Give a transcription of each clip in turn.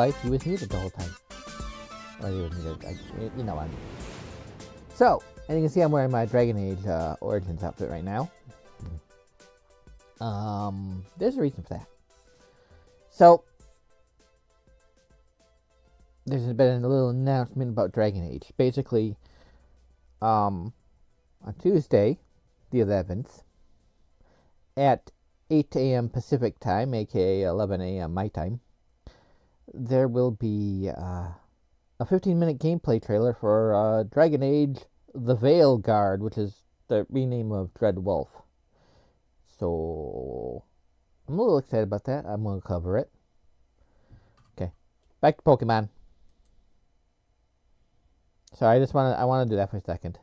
realized he was muted the whole time. Well, he was muted. I, you know what I mean. So, and you can see I'm wearing my Dragon Age uh, Origins outfit right now. Um, there's a reason for that. So, there's been a little announcement about Dragon Age. Basically, um, on Tuesday, the 11th, at 8 a.m. Pacific time, aka 11 a.m. my time, there will be uh, a 15 minute gameplay trailer for uh, Dragon Age The Veil Guard, which is the rename of Dread Wolf. So, I'm a little excited about that. I'm going to cover it. Okay, back to Pokemon. Sorry, I just want to I want to do that for a second.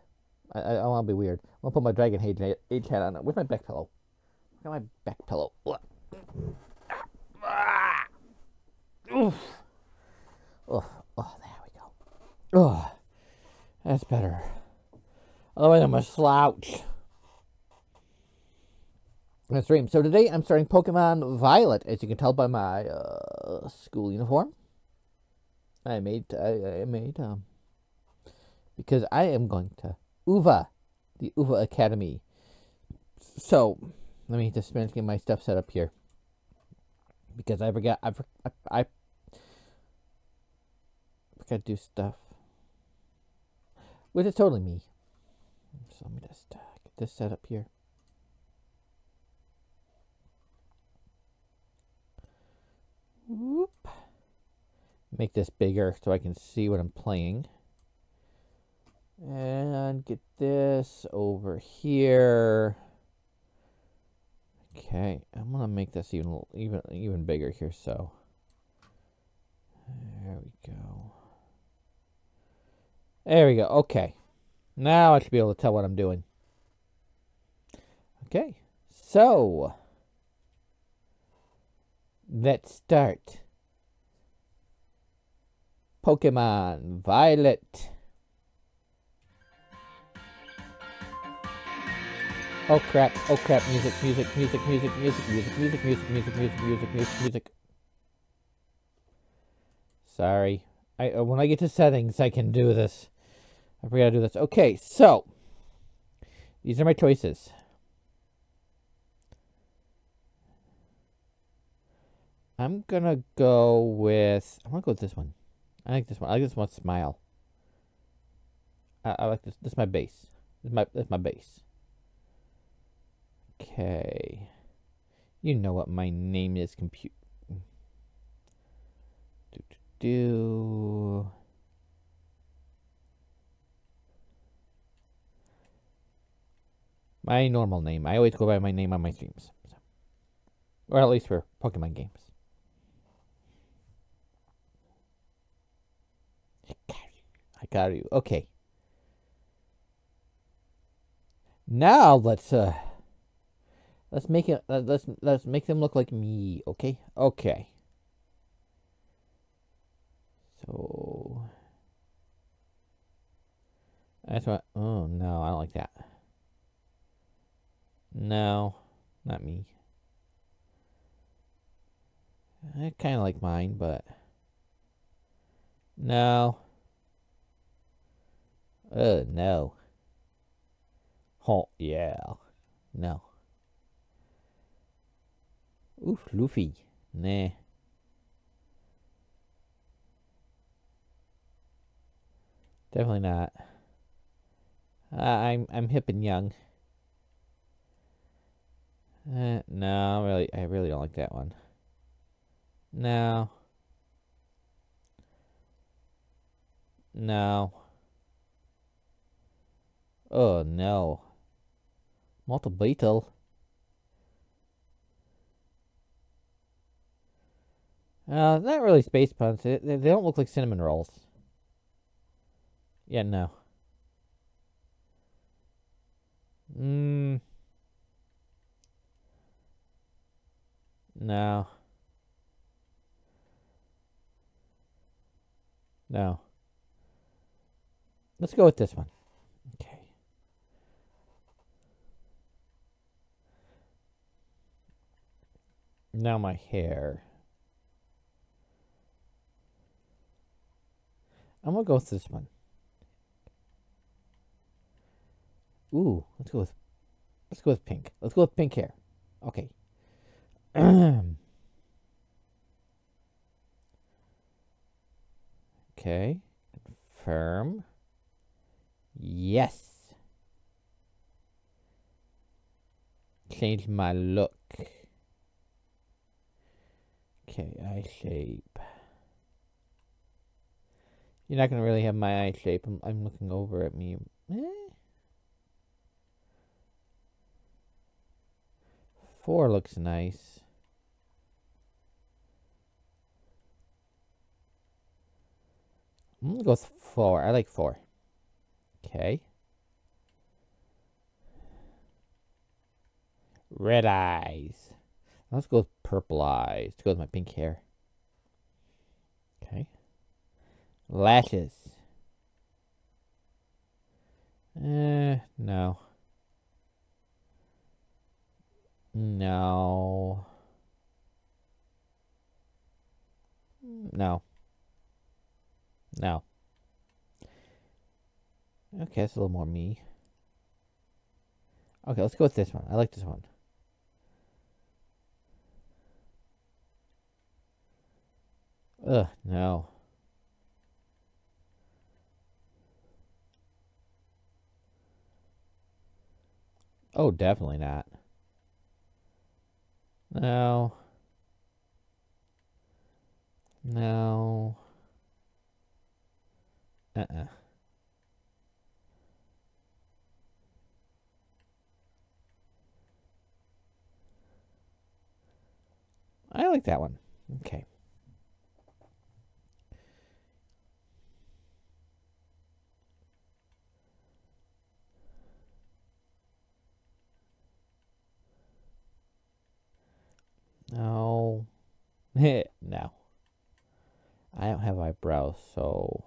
I, I, I want to be weird. I'm gonna put my Dragon Age, Age hat on. Where's my back pillow? Look at my back pillow. Oof. Oof. Oh, there we go. Oh, that's better. Otherwise, I'm a slouch. That's stream. So today I'm starting Pokemon Violet, as you can tell by my uh, school uniform. I made I, I made um because I am going to UVA, the UVA Academy. So let me just finish getting my stuff set up here because I forgot I I, I forgot to do stuff, which is totally me. So let me just uh, get this set up here. Whoop. Make this bigger so I can see what I'm playing. And get this over here. Okay, I'm gonna make this even even even bigger here. So there we go. There we go. Okay, now I should be able to tell what I'm doing. Okay, so let's start. Pokemon Violet. Oh crap, oh crap, music, music, music, music, music, music, music, music, music, music, music, music, music. Sorry. I uh, when I get to settings I can do this. I forgot to do this. Okay, so these are my choices. I'm gonna go with I'm gonna go with this one. I like this one. I like this one smile. I, I like this this is my base. This is my this is my base. Okay. You know what my name is, compute. Do, do, do. My normal name. I always go by my name on my streams. So. Or at least for Pokemon games. I got you. I got you. Okay. Now let's uh Let's make it. Let's let's make them look like me. Okay. Okay. So that's what. Oh no, I don't like that. No, not me. I kind of like mine, but no. Oh no. Oh yeah. No. Oof, Luffy. Nah. Definitely not. Uh, I'm I'm hip and young. Uh, no, really, I really don't like that one. No. No. Oh no. Multiple beetle. Uh, not really space puns. They, they don't look like cinnamon rolls. Yeah, no. Mmm. No. No. Let's go with this one. Okay. Now my hair. I'm going to go with this one. Ooh, let's go with let's go with pink. Let's go with pink hair. Okay. okay. Confirm. Yes. Change my look. Okay, eye shape. You're not gonna really have my eye shape. I'm, I'm looking over at me. Eh? Four looks nice. Gonna go with four. I like four. Okay. Red eyes. Let's go with purple eyes to go with my pink hair. Okay. Lashes. Eh, no. No. No. No. Okay, that's a little more me. Okay, let's go with this one. I like this one. Ugh, no. Oh, definitely not. No. No. Uh-uh. I like that one. Okay. No. no. I don't have eyebrows, so.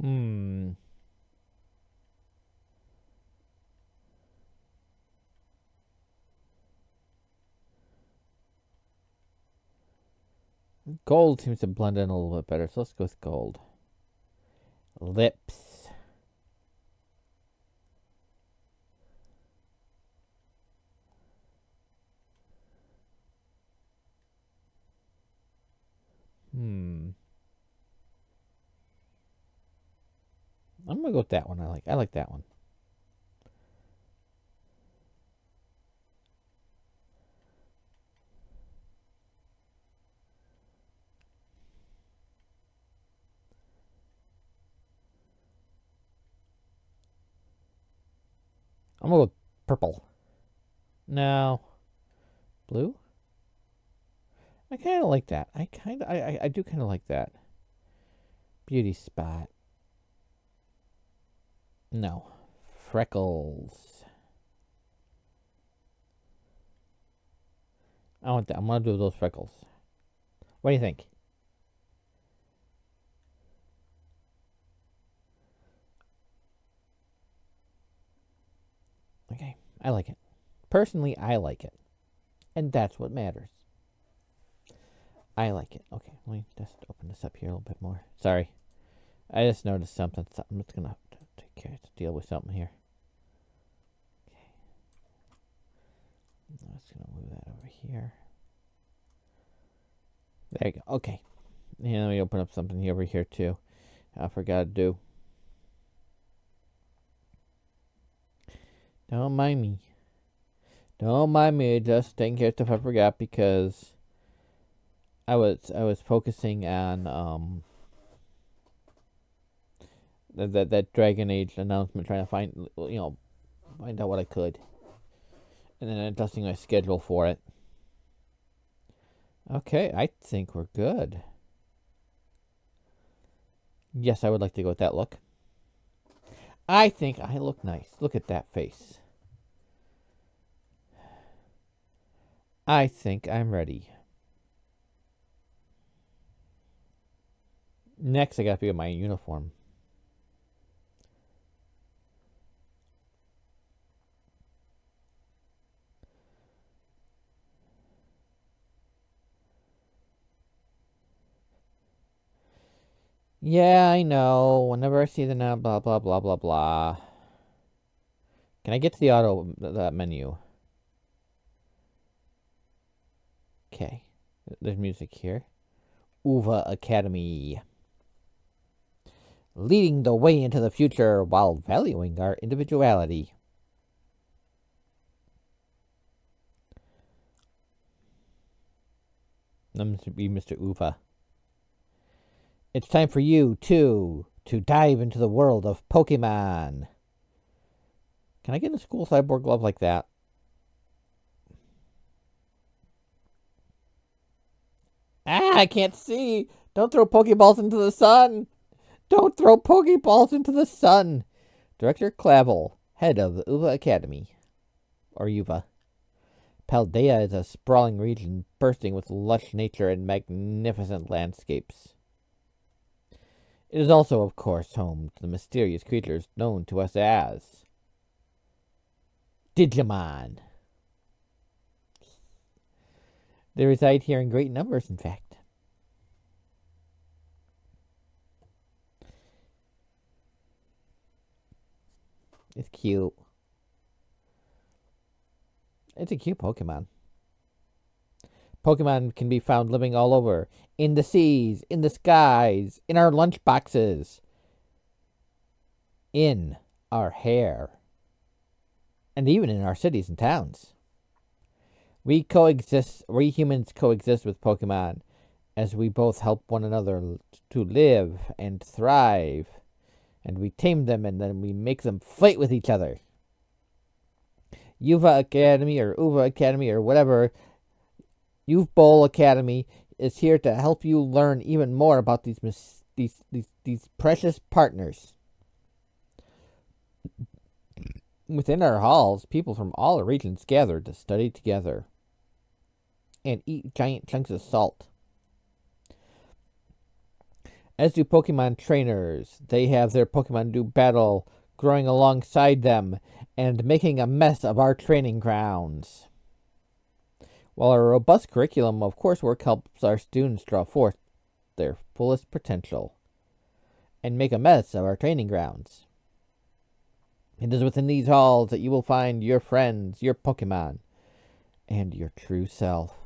Hmm. Gold seems to blend in a little bit better, so let's go with gold. Lips. Hmm. I'm gonna go with that one. I like. I like that one. I'm gonna go with purple. No. Blue? I kind of like that. I kind of, I, I, I do kind of like that. Beauty spot. No. Freckles. I want that. I'm gonna do those freckles. What do you think? Okay, I like it. Personally, I like it. And that's what matters. I like it. Okay, let me just open this up here a little bit more. Sorry. I just noticed something. I'm just going to take care to deal with something here. Okay. I'm just going to move that over here. There you go. Okay. And let me open up something over here too. I forgot to do. Don't mind me. Don't mind me. Just taking care of stuff I forgot because I was I was focusing on um that that, that Dragon Age announcement, trying to find you know find out what I could, and then adjusting my schedule for it. Okay, I think we're good. Yes, I would like to go with that look. I think I look nice. Look at that face. I think I'm ready. Next, I gotta up my uniform. Yeah, I know. Whenever I see the now, blah, blah, blah, blah, blah. Can I get to the auto uh, that menu? Okay. There's music here. Uva Academy. Leading the way into the future while valuing our individuality. I'm to be Mr. Uva. It's time for you, too, to dive into the world of Pokemon. Can I get a school cyborg glove like that? Ah, I can't see. Don't throw Pokeballs into the sun. Don't throw Pokeballs into the sun. Director Clavel, head of the Uva Academy. Or Uva. Paldea is a sprawling region bursting with lush nature and magnificent landscapes. It is also, of course, home to the mysterious creatures known to us as Digimon. They reside here in great numbers, in fact. It's cute. It's a cute Pokemon. Pokemon can be found living all over in the seas, in the skies, in our lunch boxes, in our hair, and even in our cities and towns. We coexist, we humans coexist with Pokemon as we both help one another to live and thrive. And we tame them and then we make them fight with each other. Uva Academy or Uva Academy or whatever Youth Bowl Academy is here to help you learn even more about these these these, these precious partners. Within our halls, people from all regions gather to study together and eat giant chunks of salt. As do Pokemon trainers. They have their Pokemon do battle, growing alongside them and making a mess of our training grounds. While our robust curriculum of coursework helps our students draw forth their fullest potential and make a mess of our training grounds. It is within these halls that you will find your friends, your Pokemon, and your true self.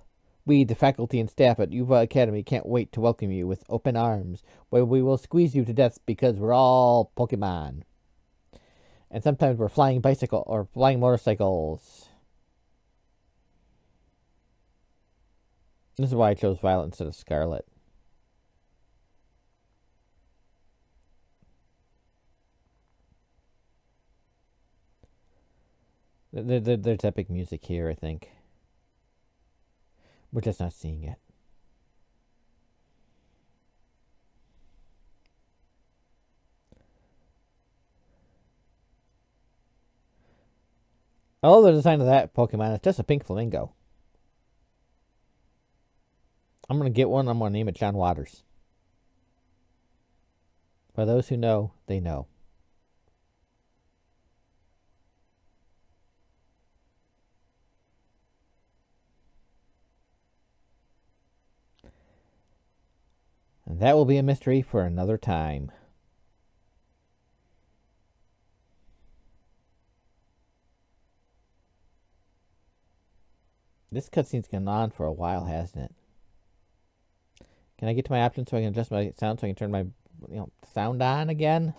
We, the faculty and staff at Uva Academy, can't wait to welcome you with open arms, where we will squeeze you to death because we're all Pokemon. And sometimes we're flying bicycle or flying motorcycles. This is why I chose Violet instead of Scarlet. There, there, there's epic music here, I think. We're just not seeing it. Oh, I love the design of that Pokemon. It's just a pink flamingo. I'm going to get one. I'm going to name it John Waters. For those who know, they know. That will be a mystery for another time. This cutscene's gone on for a while, hasn't it? Can I get to my options so I can adjust my sound so I can turn my you know sound on again?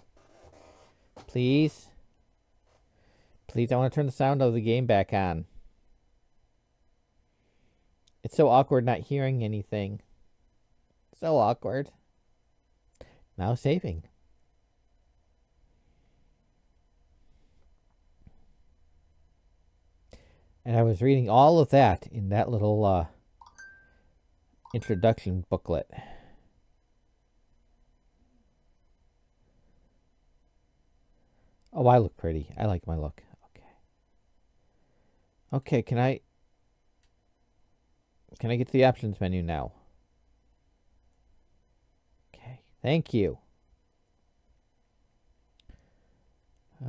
Please. Please, I want to turn the sound of the game back on. It's so awkward not hearing anything. So awkward. Now saving. And I was reading all of that in that little uh, introduction booklet. Oh, I look pretty. I like my look. Okay. Okay, can I... Can I get to the options menu now? Okay, thank you.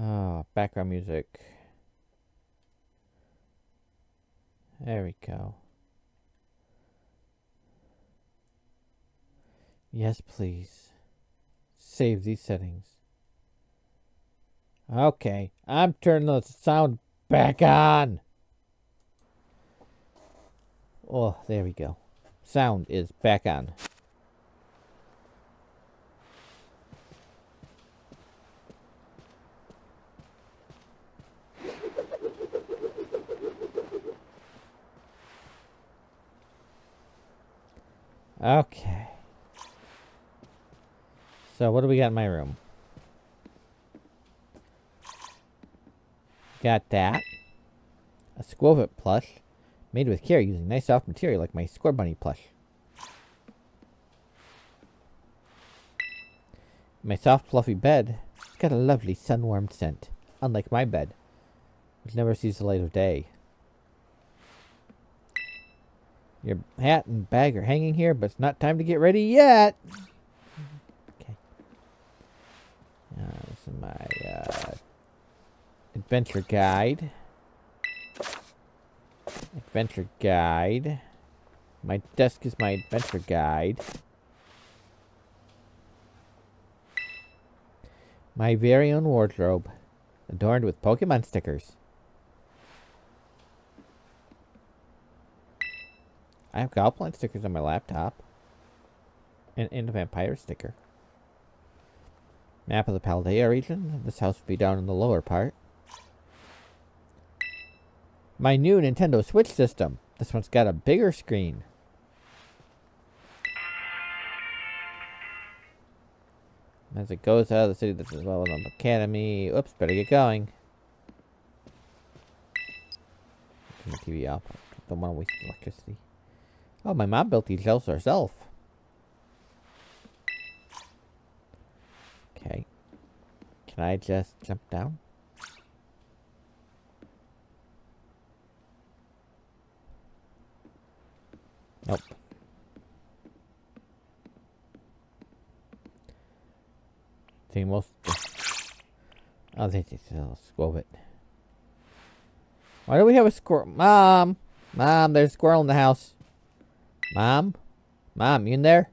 Ah, background music. There we go. Yes, please. Save these settings. Okay, I'm turning the sound back on. Oh, there we go. Sound is back on. Okay. So what do we got in my room? Got that. A Skwovet plush. Made with care using nice soft material like my Scorbunny plush. My soft fluffy bed. It's got a lovely sun-warmed scent. Unlike my bed. Which never sees the light of day. Your hat and bag are hanging here, but it's not time to get ready yet. Okay. Uh, this is my uh, adventure guide. Adventure guide. My desk is my adventure guide. My very own wardrobe, adorned with Pokemon stickers. I have Goblin stickers on my laptop. And, and a vampire sticker. Map of the Paldea region. This house would be down in the lower part. My new Nintendo Switch system. This one's got a bigger screen. As it goes out of the city, this is well enough academy. Oops, better get going. Turn the TV off. Don't want to waste electricity. Oh, my mom built these shelves herself. Okay. Can I just jump down? Nope. I think most... Oh, they just Skwovet. Why do we have a squirrel? Mom! Mom, there's a squirrel in the house. Mom? Mom, you in there?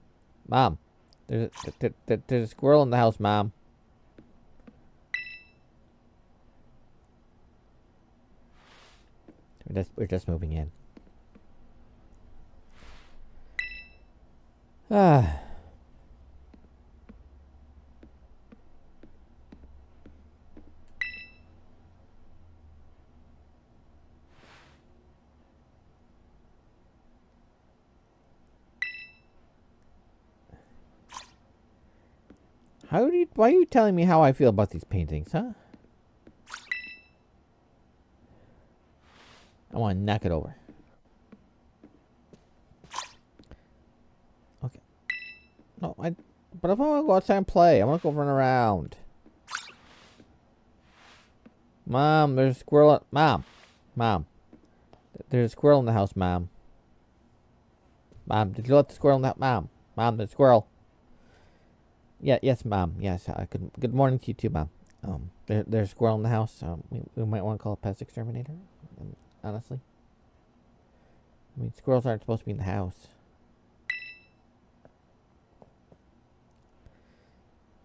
Mom. There's a, there, there's a squirrel in the house, Mom. We're just, we're just moving in. Ah. How do you, why are you telling me how I feel about these paintings, huh? I want to knock it over. Okay. No, I, but if I want to go outside and play, I want to go run around. Mom, there's a squirrel. Mom, Mom, there's a squirrel in the house, Mom. Mom, did you let the squirrel in the house? Mom, Mom, there's a squirrel. Yeah, yes, mom. Yes, uh, good. Good morning to you too, mom. Um, there, there's a squirrel in the house. Um, we, we might want to call a pest exterminator. Um, honestly, I mean, squirrels aren't supposed to be in the house.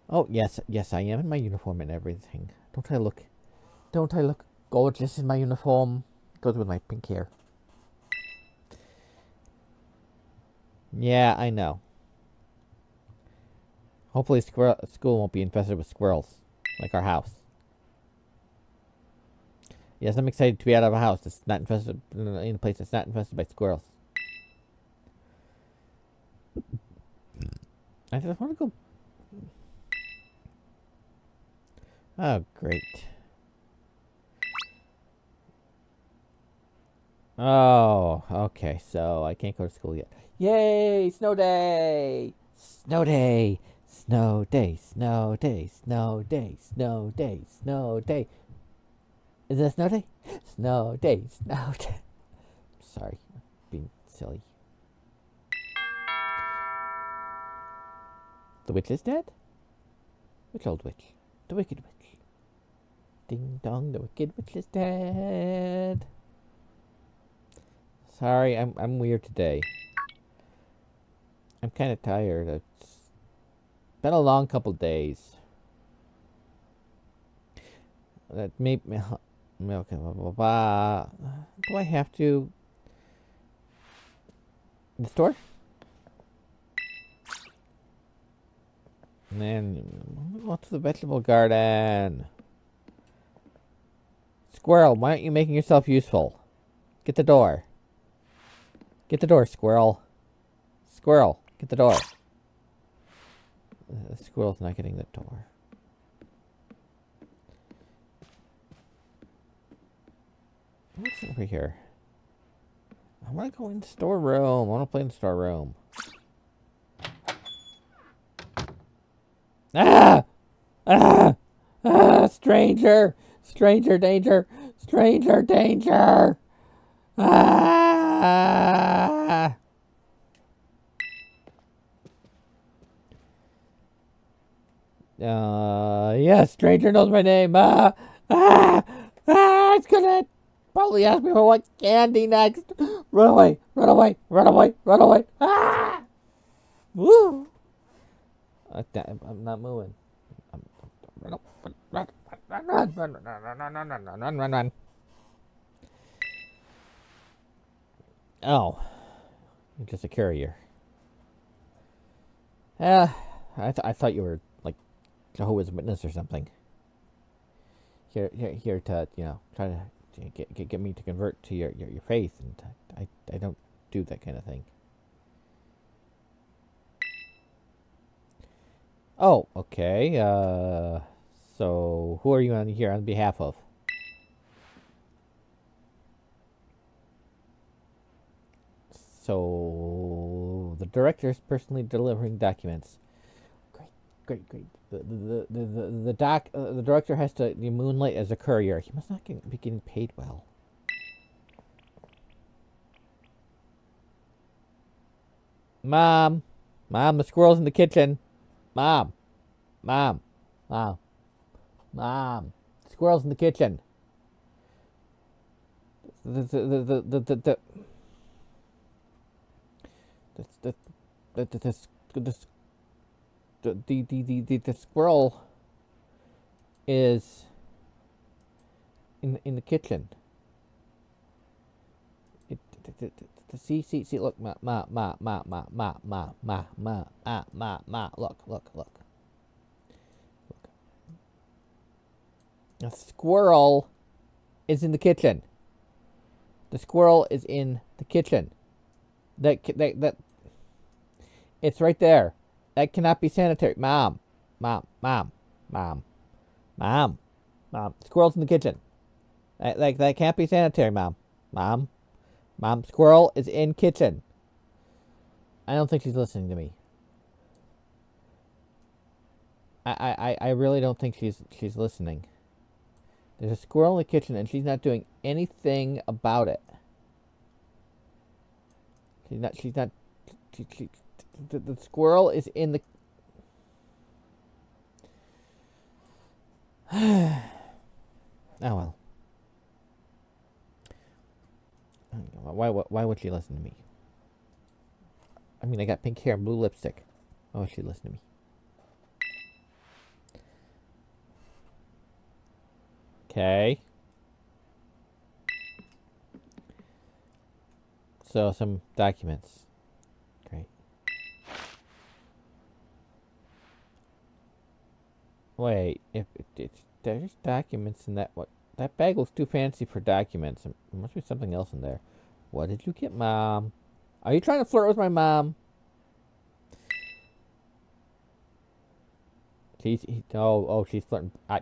Oh yes, yes, I am in my uniform and everything. Don't I look? Don't I look gorgeous in my uniform? Goes with my pink hair. Yeah, I know. Hopefully school won't be infested with squirrels, like our house. Yes, I'm excited to be out of a house that's not infested, in a place that's not infested by squirrels. I just want to go... Oh, great. Oh, okay, so I can't go to school yet. Yay, snow day! Snow day! Snow day, snow day, snow day, snow day, snow day. Is it a snow day? Snow day, snow day. Sorry, being silly. The witch is dead? Which old witch? The wicked witch. Ding dong, the wicked witch is dead. Sorry, I'm I'm weird today. I'm kind of tired. It's been a long couple days. That may, may okay, blah, blah, blah. Do I have to the store? And then to the vegetable garden. Squirrel, why aren't you making yourself useful? Get the door. Get the door, squirrel. Squirrel, get the door. The squirrel's not getting the door. What's over here? I want to go in storeroom. I want to play in storeroom. Ah! Ah! Ah! Stranger! Stranger danger! Stranger danger! Ah! Uh, yeah, stranger knows my name. Ah! Ah! Ah! It's gonna probably ask me for what candy next. Run away! Run away! Run away! Run away! Ah! Woo! I, am not moving. Run, run, run, run, run, run, run, run, run, run, run, run. Oh, just a courier. Yeah, I, th I thought you were Jehovah's Witness or something. Here, here, here to you know try to get get, get me to convert to your, your your faith, and I I don't do that kind of thing. Oh, okay. Uh, so who are you on here on behalf of? So the director is personally delivering documents. Great, great, great. The the the the, the doc uh, the director has to moonlight as a courier. He must not get, be getting paid well. Mom, mom, the squirrel's in the kitchen. Mom. Mom. Mom. Mom. Squirrels in the kitchen. The the the the the the the the the the the the the the the the squirrel is in in the kitchen. It, see, see, see, look, ma, ma, ma, ma, ma, ma, ma, ma, ma, ah, ma, ma, look, look, look. Look. A squirrel is in the kitchen. The squirrel is in the kitchen. That, that, that, it's right there. That cannot be sanitary. Mom, mom, mom, mom, mom, mom. Squirrel's in the kitchen. That, that, that can't be sanitary, mom, mom. Mom Squirrel is in kitchen. I don't think she's listening to me. I, I, I really don't think she's she's listening. There's a squirrel in the kitchen and she's not doing anything about it. She's not she's not she, she, the, the squirrel is in the oh well. Why, why, why would she listen to me? I mean, I got pink hair and blue lipstick. Why would she listen to me? Okay. So, some documents. Great. Wait, if it, it's, there's documents in that, what, that bag looks too fancy for documents. There must be something else in there. What did you get, Mom? Are you trying to flirt with my mom? He's, he, oh, oh, she's flirting. I,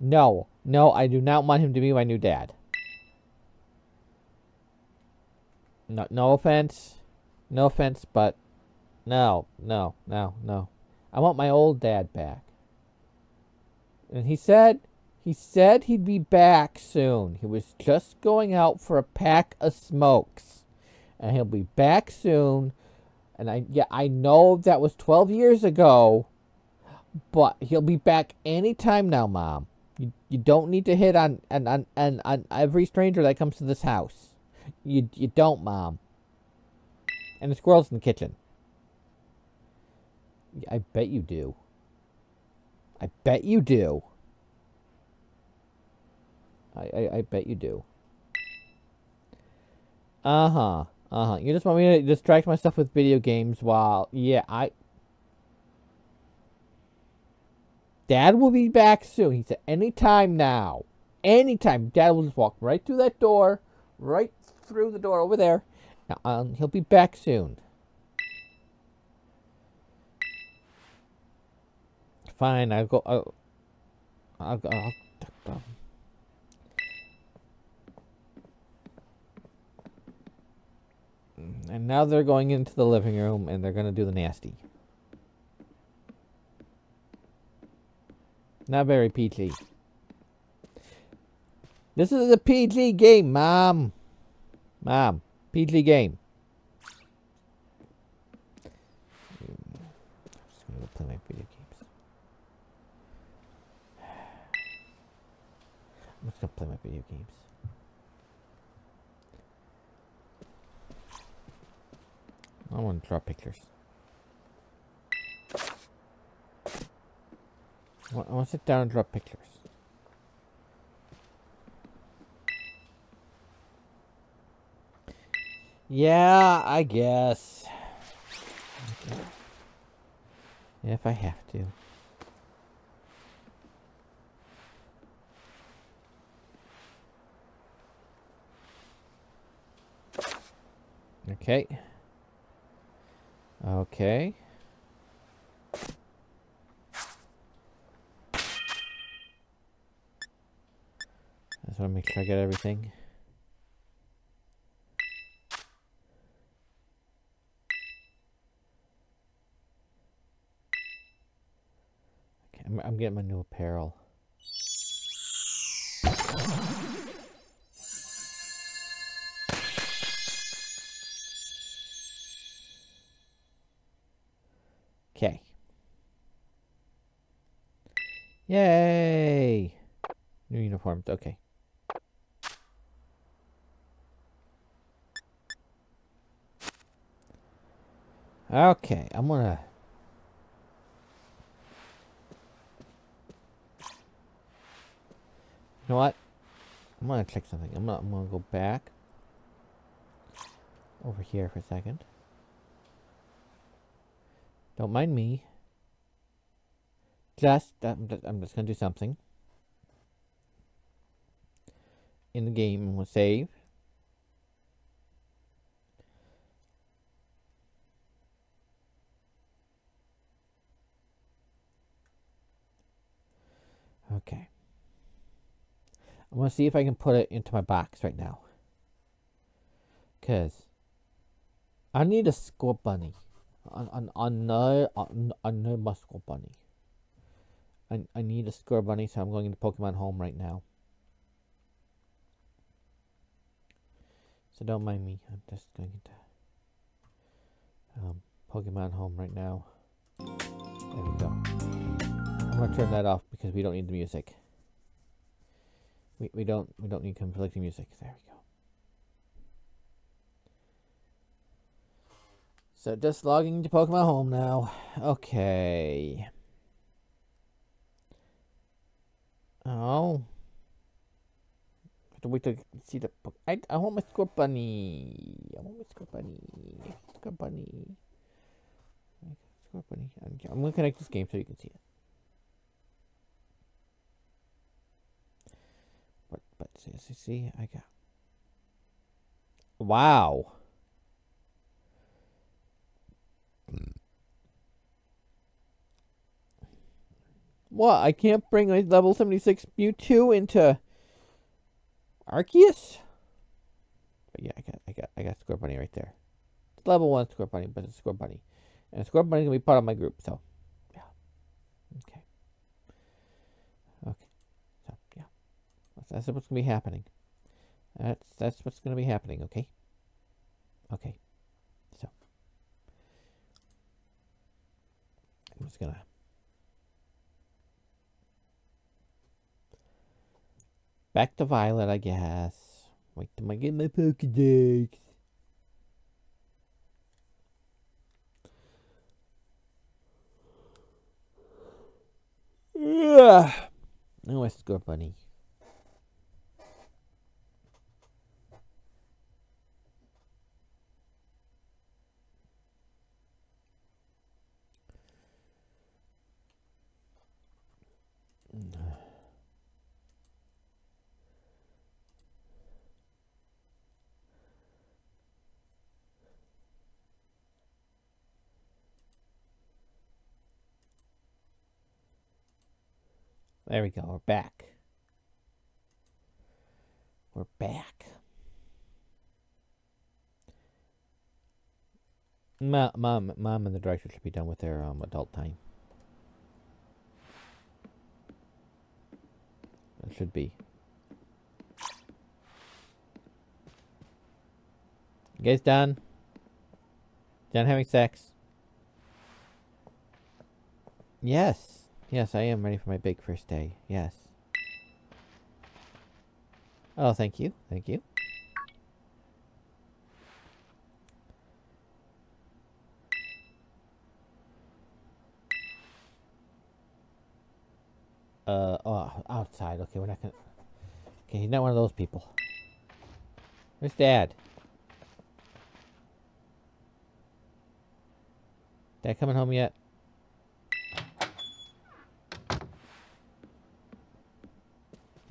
no, no, I do not want him to be my new dad. No, no offense. No offense, but no, no, no, no. I want my old dad back. And he said, he said he'd be back soon. He was just going out for a pack of smokes. And he'll be back soon. And I, yeah, I know that was 12 years ago. But he'll be back anytime now, Mom. You, you don't need to hit on, on, on, on, on every stranger that comes to this house. You, you don't, Mom. And the squirrel's in the kitchen. I bet you do. I bet you do. I, I, I bet you do. Uh-huh. Uh-huh. You just want me to distract myself with video games while... Yeah, I... Dad will be back soon. He said anytime now. Anytime. Dad will just walk right through that door. Right through the door over there. Um, he'll be back soon. Fine, I'll go. I'll, I'll go. I'll, and now they're going into the living room and they're going to do the nasty. Not very PG. This is a PG game, Mom. Mom, PG game. I'm just gonna play my video games. I'm just gonna play my video games. I want to draw pictures. I want, I want to sit down and draw pictures. Yeah, I guess. If I have to. Okay. Okay. I just want to make sure I get everything. Okay, I'm, I'm getting my new apparel. Okay. Yay! New uniforms, okay. Okay, I'm gonna... You know what? I'm gonna check something. I'm gonna, I'm gonna go back over here for a second. Don't mind me. Just, I'm just, I'm just gonna do something. In the game, gonna save. Okay. I'm gonna see if I can put it into my box right now. Cause I need a Scorbunny. I, I, I know I, I know bunny. I, I need a Scorbunny, so I'm going into Pokemon Home right now. So don't mind me. I'm just going into um, Pokemon Home right now. There we go. I'm gonna turn that off because we don't need the music. We we don't we don't need conflicting music. There we go. So just logging into Pokemon Home now. Okay. Oh. Have to wait to see the. I, I want my Scorbunny. I want my Scorbunny. Scorbunny. Scorbunny. I'm going to connect this game so you can see it. But, but see, see, see, I got. Wow. What? I can't bring a level 76 Mewtwo into Arceus? But yeah, I got I got I got Scorbunny right there. It's level one Scorbunny, but it's Scorbunny. And Scorbunny's gonna be part of my group, so yeah. Okay. Okay. So yeah, that's, that's what's gonna be happening. That's that's what's gonna be happening. Okay. Okay. So I'm just gonna. Back to Violet, I guess. Wait till I get my Pokedex. Yeah. Oh, let's go, bunny. There we go. We're back. We're back. Mom, mom, mom, and the director should be done with their um, adult time. It should be. You guys done? Done having sex? Yes. Yes, I am ready for my big first day. Yes. Oh, thank you. Thank you. Uh, oh, outside. Okay, we're not gonna... Okay, he's not one of those people. Where's Dad? Dad coming home yet?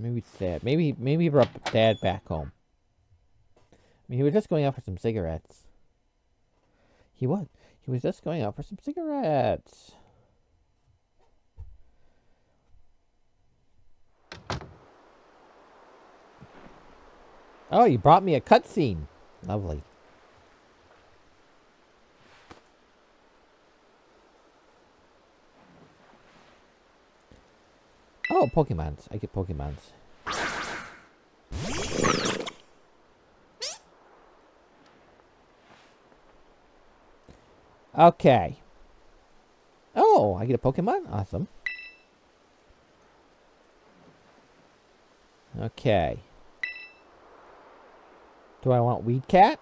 Maybe it's Dad. Maybe, maybe he brought Dad back home. I mean, he was just going out for some cigarettes. He was. He was just going out for some cigarettes. Oh, you brought me a cutscene. Lovely. Oh, Pokemons. I get Pokemons. Okay. Oh, I get a Pokemon? Awesome. Okay. Do I want Weed Cat?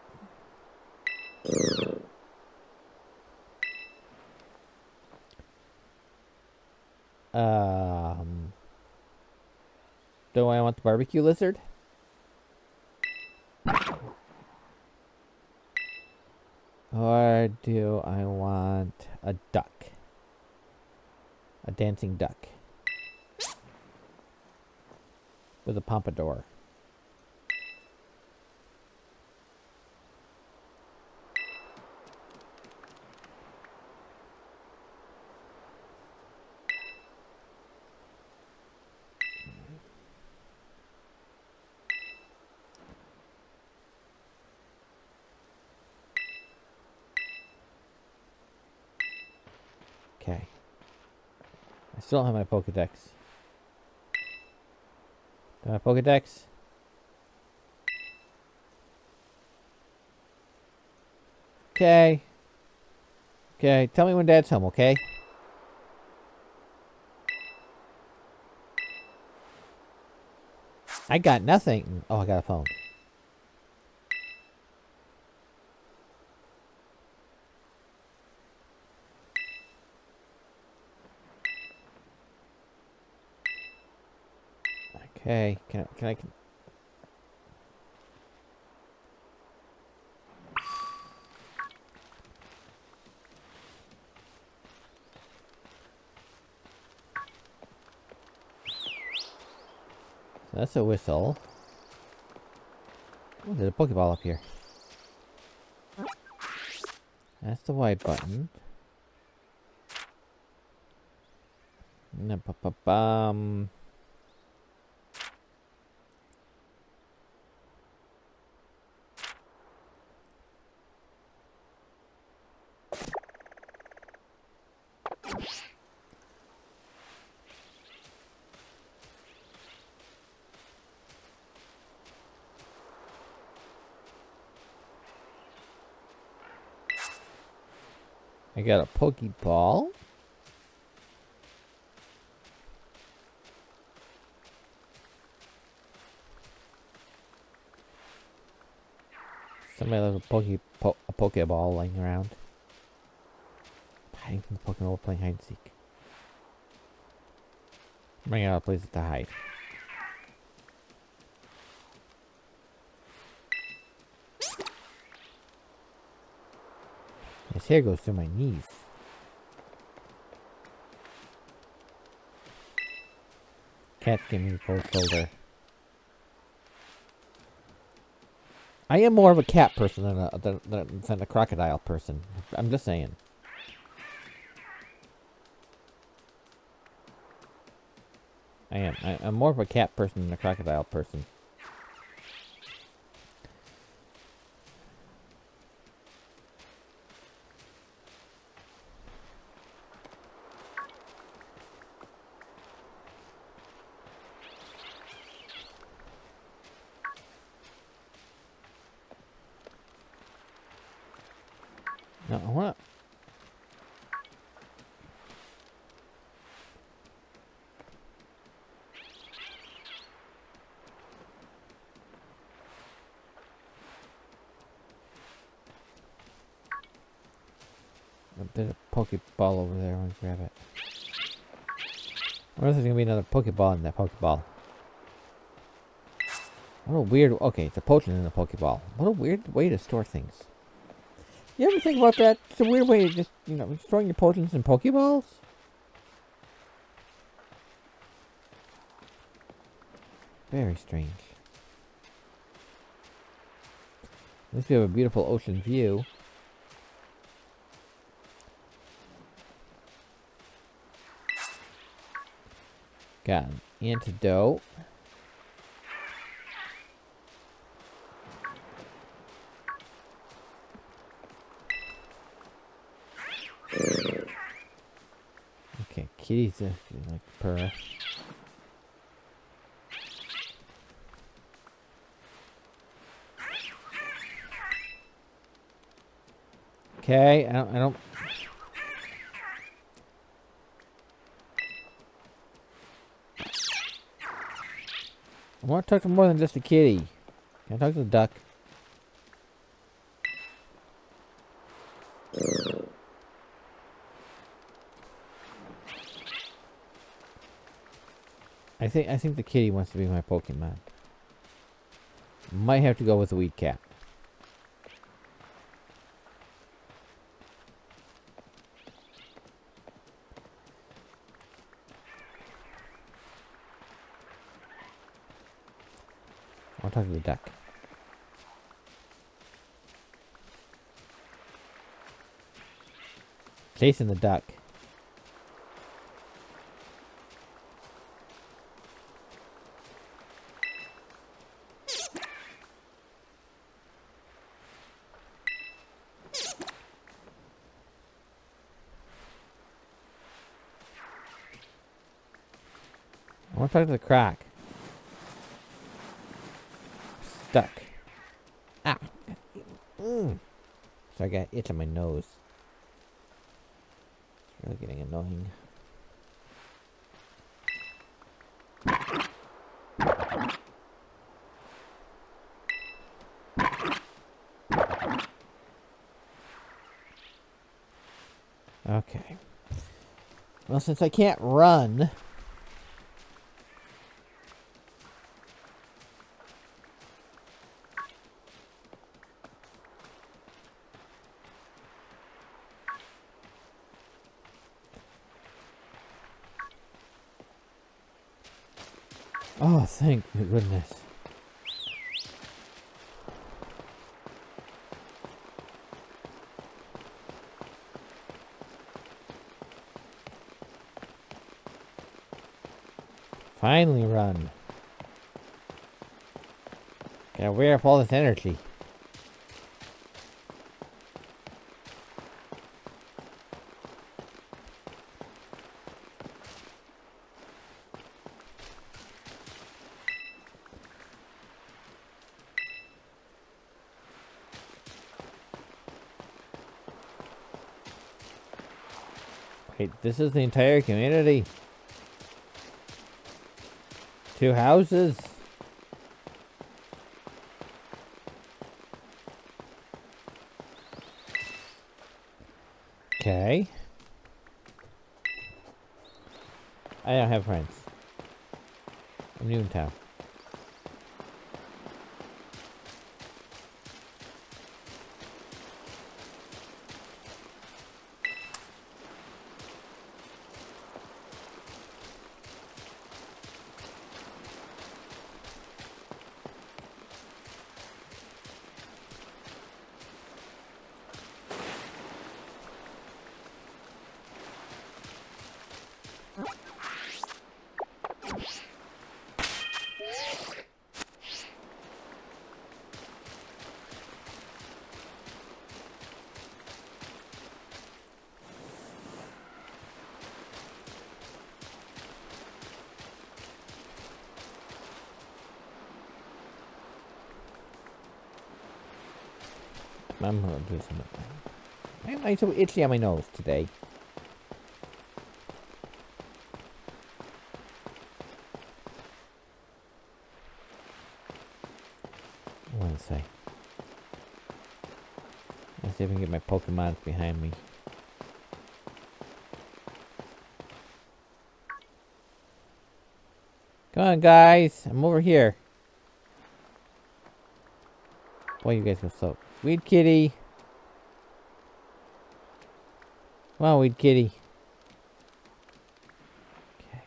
Um... Do I want the barbecue lizard? Or do I want a duck? A dancing duck. With a pompadour. Still don't have my Pokedex. Have Pokedex? Okay. Okay, tell me when Dad's home, okay? I got nothing. Oh, I got a phone. Okay, can I, can I, can... So that's a whistle. Oh, there's a Pokeball up here. That's the white button. Bum. Pokeball. Somebody left a poke po a pokeball laying around. Hiding from the Pokemon playing hide and seek. Bring out a place to hide. His hair goes to my knees. Cat's giving me cold shoulder. I am more of a cat person than a, than, than, than a crocodile person. I'm just saying. I am. I, am more of a cat person than a crocodile person. No, what? There's a Pokeball over there. I want to grab it. I wonder if there's going to be another Pokeball in that Pokeball. What a weird... Okay, it's a potion in a Pokeball. What a weird way to store things. You ever think about that? It's a weird way of just, you know, storing your potions in Pokeballs? Very strange. At least we have a beautiful ocean view. Got an antidote. Okay, kitty's just like purr. Okay, I don't, I don't. Want to talk to more than just a kitty. Can I talk to the duck? I think I think the kitty wants to be my Pokemon. Might have to go with the weed cat. I'll talk to the duck. Chasing the duck. I want to talk to the crack. Stuck. Ah. Mm. So I got itch on my nose. It's really getting annoying. Okay. Well, since I can't run, Oh, thank goodness. Finally run. Off all this energy. Okay, this is the entire community. Two houses. Okay. I don't have friends. I'm new in town. I'm gonna do some. Why am I so itchy on my nose today? I say? Let's see if we can get my Pokemon behind me. Come on, guys. I'm over here. Boy, you guys are so... Weed kitty. Come weed kitty. Okay.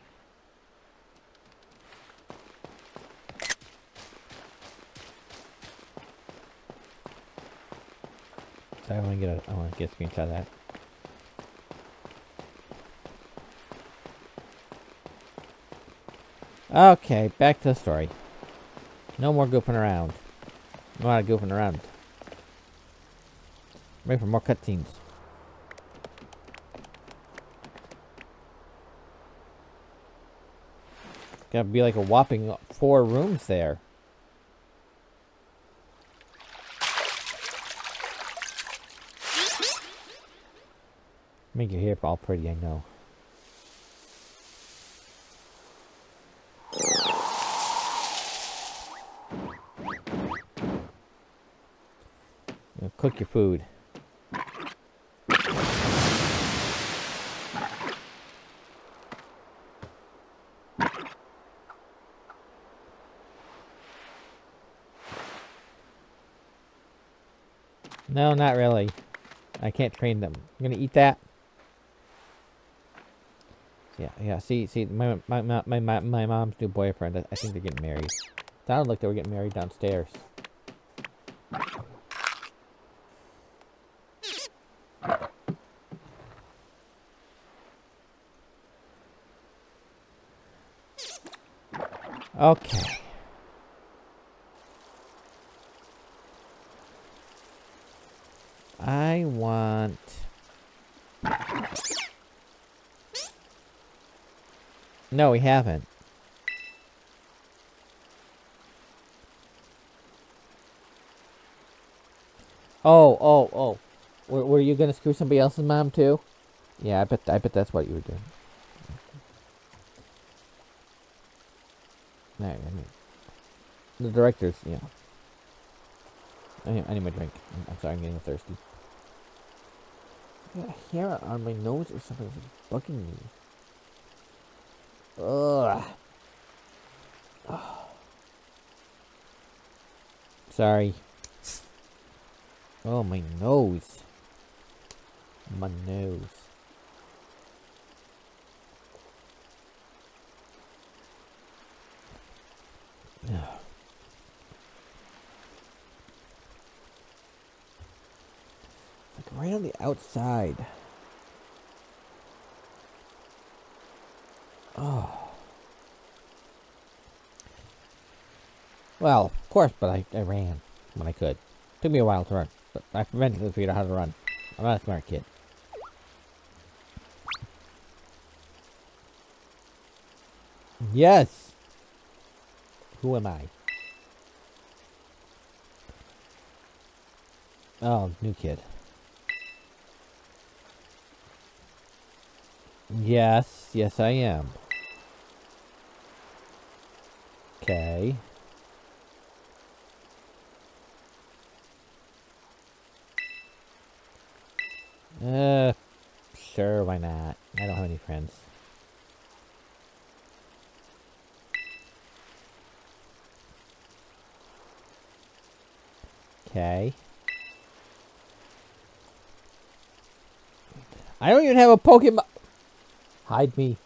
So I want to get a, I want to get a screenshot of that. Okay, back to the story. No more goofing around. No more goofing around. Ready for more cutscenes. Gotta be like a whopping four rooms there. Make your hair all pretty, I know. Cook your food. No, not really. I can't train them. I'm gonna eat that. Yeah, yeah. See, see, my my my my, my mom's new boyfriend. I think they're getting married. Sounded like they were getting married downstairs. Okay. I want... No, we haven't. Oh, oh, oh. Were, were you gonna screw somebody else's mom too? Yeah, I bet I bet that's what you were doing. No, I mean, the directors, yeah. I need, I need my drink. I'm sorry, I'm getting thirsty. I got hair on my nose or something that's bugging me. Ugh. Sorry. Oh, my nose. My nose. It's like right on the outside. Oh. Well, of course, but I, I ran when I could. Took me a while to run, but I eventually figured out how to run. I'm not a smart kid. Yes! Who am I? Oh, new kid. Yes, yes I am. Okay. Uh, sure, why not? I don't have any friends. Okay. I don't even have a Pokemon. Hide me.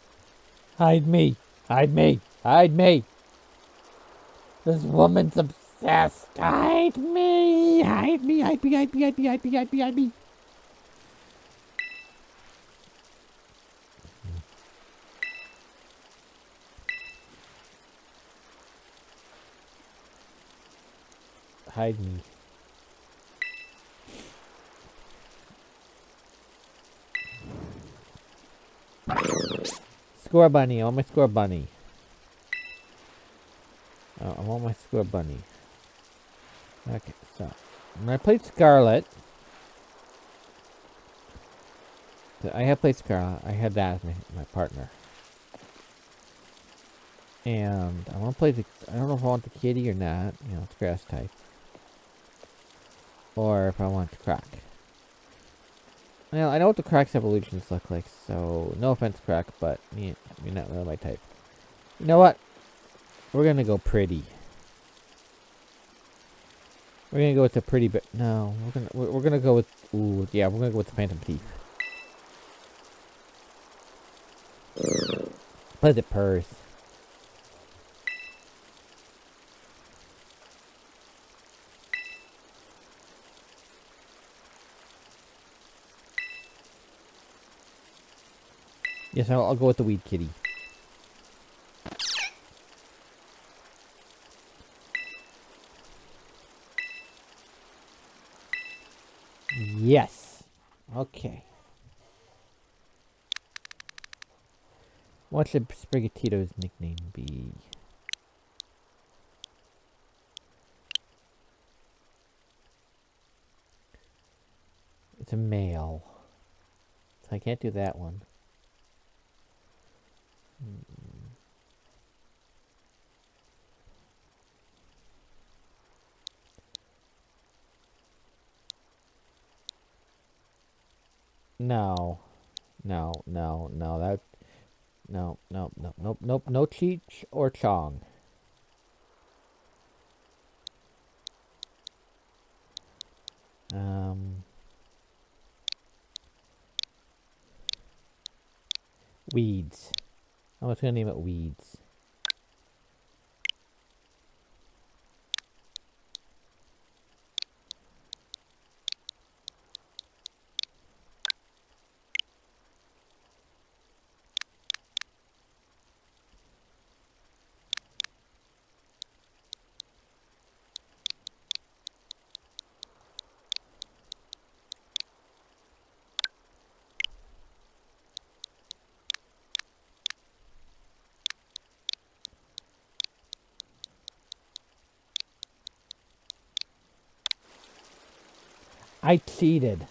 Hide me. Hide me. Hide me. This woman's obsessed. Hide me. Hide me. Hide me. Hide me. Hide me. Hide me. Hide me. Hide me. Hide me. Scorbunny. oh my Scorbunny. Want my Scorbunny. Okay, so when I played Scarlet, I have played Scarlet. I had that as my, my partner. And I want to play the. I don't know if I want the kitty or not. You know, it's grass type. Or if I want the Croc. Well, I know what the Croc's evolutions look like, so no offense, Croc, but you're not really my type. You know what? We're gonna go pretty. We're gonna go with the pretty bit. No, we're gonna we're, we're gonna go with. Ooh, yeah, we're gonna go with the Phantom Thief. Pleasant purse. Yes, I'll, I'll go with the weed kitty. Yes. Okay. What should Sprigatito's nickname be? It's a male. So I can't do that one. Hmm. No. No, no, no, that... No, no, no, nope, nope, no Cheech or Chong. Um... Weeds. I'm just gonna name it Weeds. I cheated.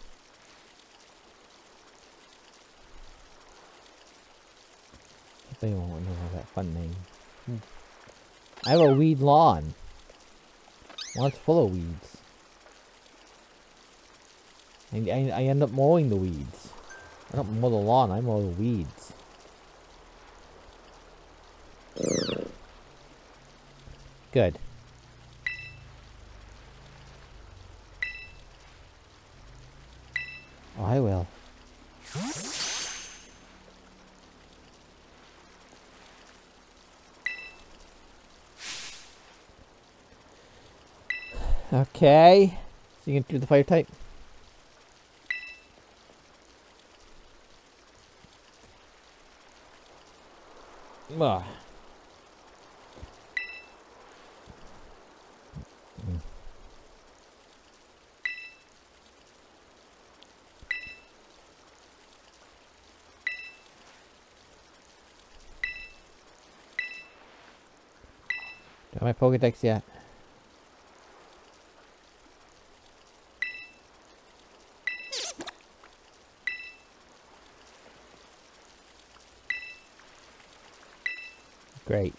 They won't have that fun name. Hmm. I have a weed lawn. Well, it's full of weeds. And I, I end up mowing the weeds. I don't mow the lawn, I mow the weeds. Good. Oh, I will. Okay. So you can do the fire type? Ugh. Do my Pokedex yet? Great.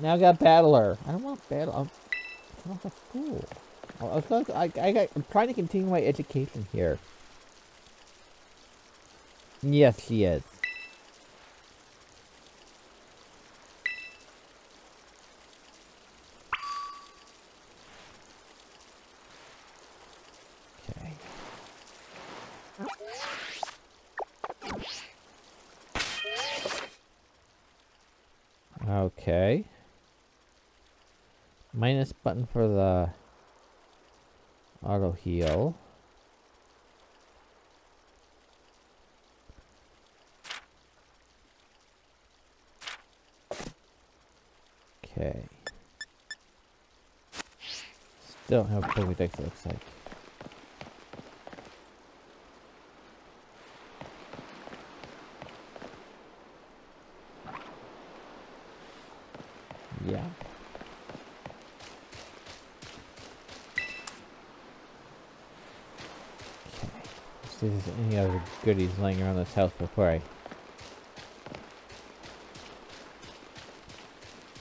Now I got battler. I don't want battle. I'm, oh, I don't have school. To, I, I I'm trying to continue my education here. Yes, she is. Okay. Okay. Minus button for the auto heal. Okay. Still have Pokedex looks like. Yeah. Okay. See if there's any other goodies laying around this house before I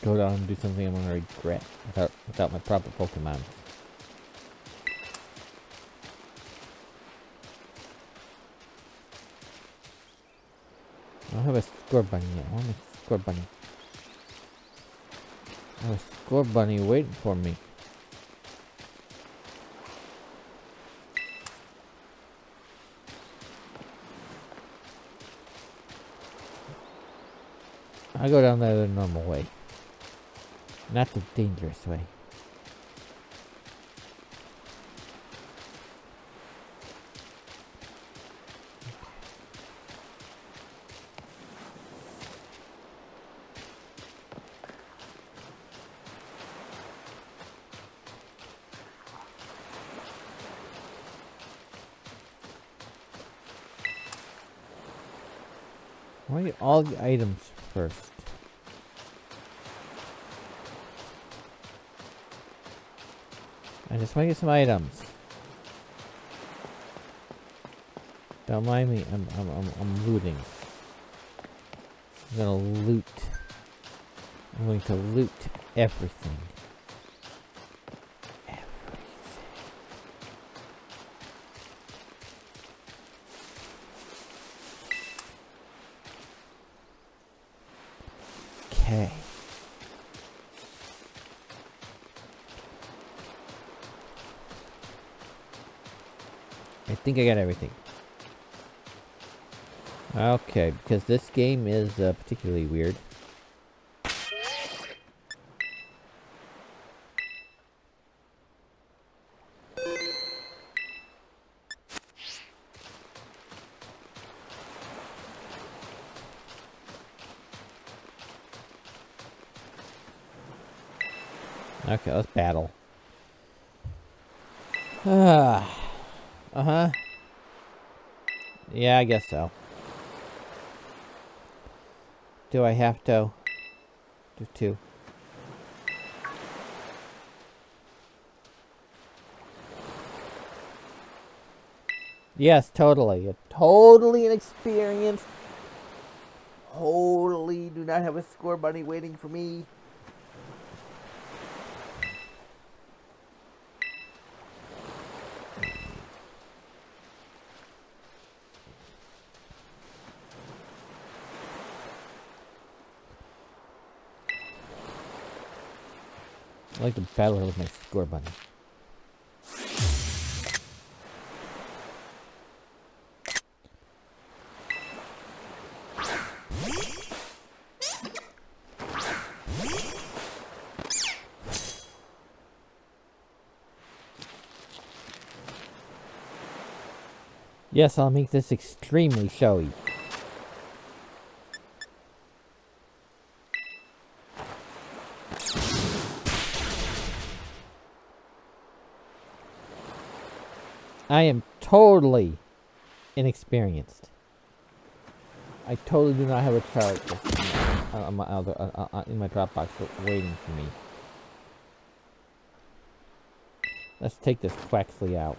go down and do something I'm gonna regret without without my proper Pokemon. I don't have a Scorbunny yet. I want a Scorbunny. I have a Scorbunny waiting for me. I go down the normal way. Not the dangerous way. Get all the items first. I just want to get some items. Don't mind me. I'm I'm I'm, I'm looting. I'm gonna loot. I'm going to loot everything. Everything. Think I got everything. Okay, because this game is uh, particularly weird. Okay, let's battle. Uh-huh. Yeah, I guess so. Do I have to do two? Yes, totally. A totally inexperienced. Totally do not have a Scorbunny waiting for me. Like to battle her with my Scorbunny. Yes, I'll make this extremely showy. I am totally inexperienced. I totally do not have a chart uh, on my, other, uh, uh, in my Dropbox waiting for me. Let's take this Quaxly out.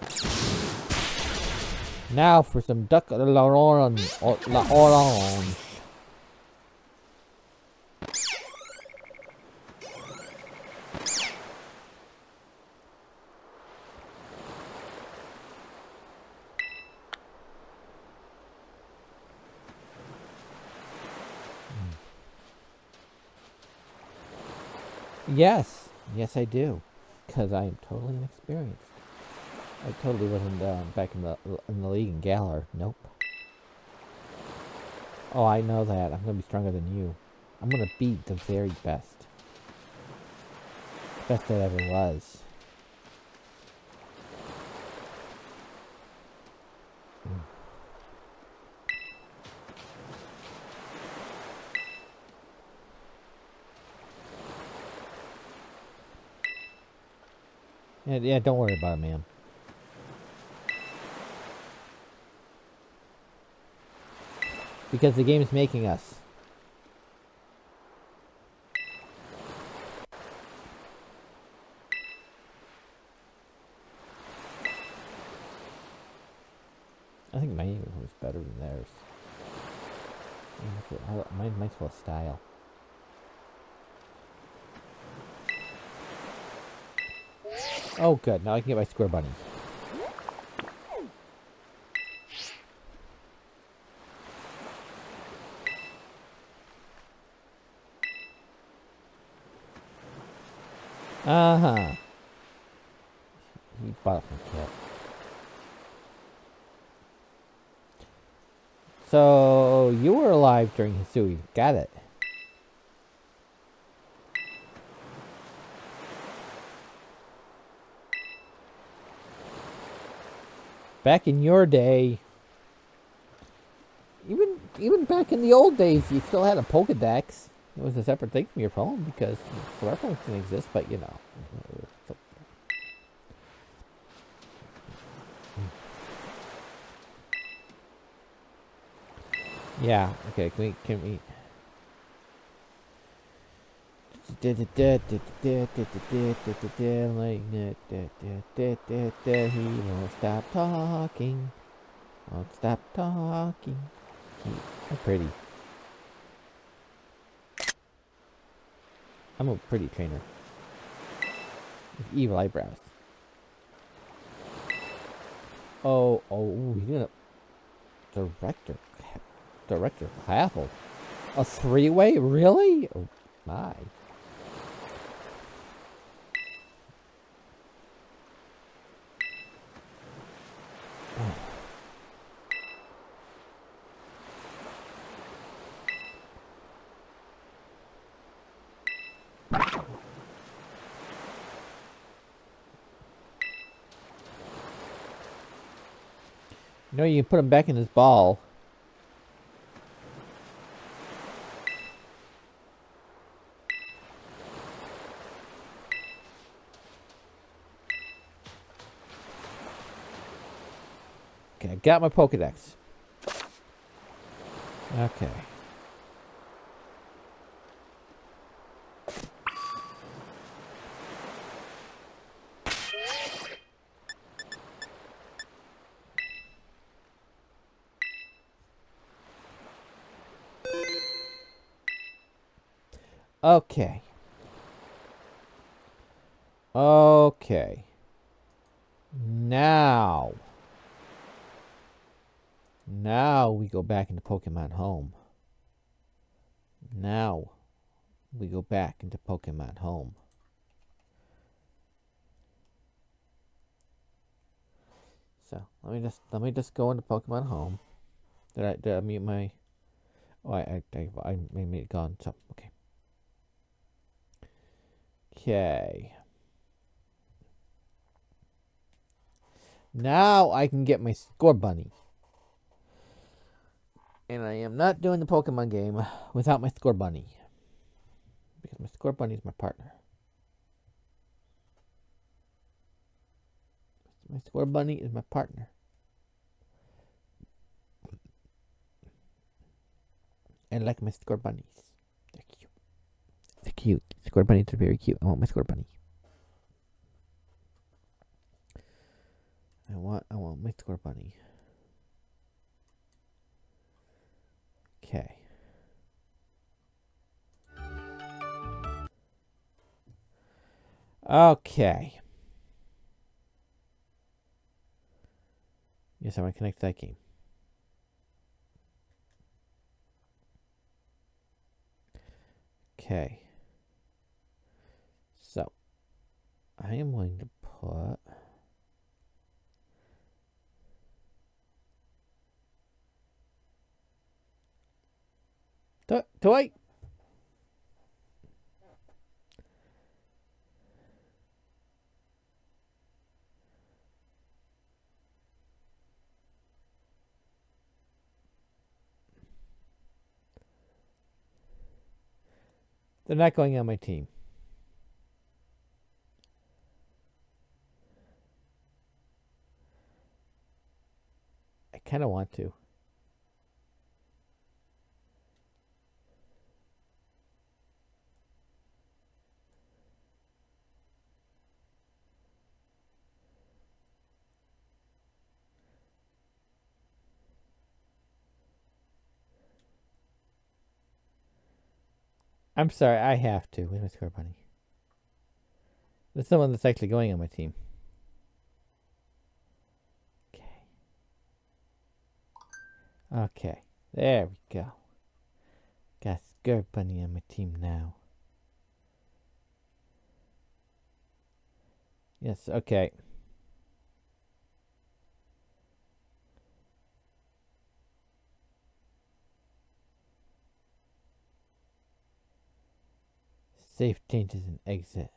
Now for some duck la orange. La. Yes, yes, I do, because I am totally inexperienced. I totally wasn't uh, back in the in the league in Galar. Nope. Oh, I know that. I'm gonna be stronger than you. I'm gonna beat the very best. Best that ever was. Yeah, yeah, don't worry about it, man. Because the game's making us. I think mine was better than theirs. Mine might well style. Oh, good. Now I can get my Scorbunny. Uh-huh. He bought. So, you were alive during Hisui. Got it. Back in your day, even even back in the old days, you still had a Pokedex. It was a separate thing from your phone because smartphones didn't exist, but you know. Yeah. Okay. Can we? Can we? He won't stop talking. Won't stop talking. I'm pretty. I'm a pretty trainer. With evil eyebrows. Oh, oh, he's gonna... Director... Director Clavel. A three-way? Really? Oh, my. Know, you can put him back in his ball. Okay, I got my Pokedex. Okay. Okay. Okay. Now. Now we go back into Pokemon Home. Now we go back into Pokemon Home. So let me just let me just go into Pokemon Home. Did I did I mute my? Oh, I I I, I made it gone. So okay. Okay. Now I can get my Scorbunny. And I am not doing the Pokemon game without my Scorbunny. Because my Scorbunny is my partner. My Scorbunny is my partner. And like my Scorbunnies. They're cute. Scorbunnies are very cute. I want my Scorbunny. I want I want my Scorbunny. Okay. Okay. Yes, I want to connect that game. Okay. I am going to put. I? They're not going on my team. Kind of want to. I'm sorry, I have to. Where's my Scorbunny? That's the one that's actually going on my team. Okay. There we go. Got Scorbunny on my team now. Yes, okay. Save changes and exit.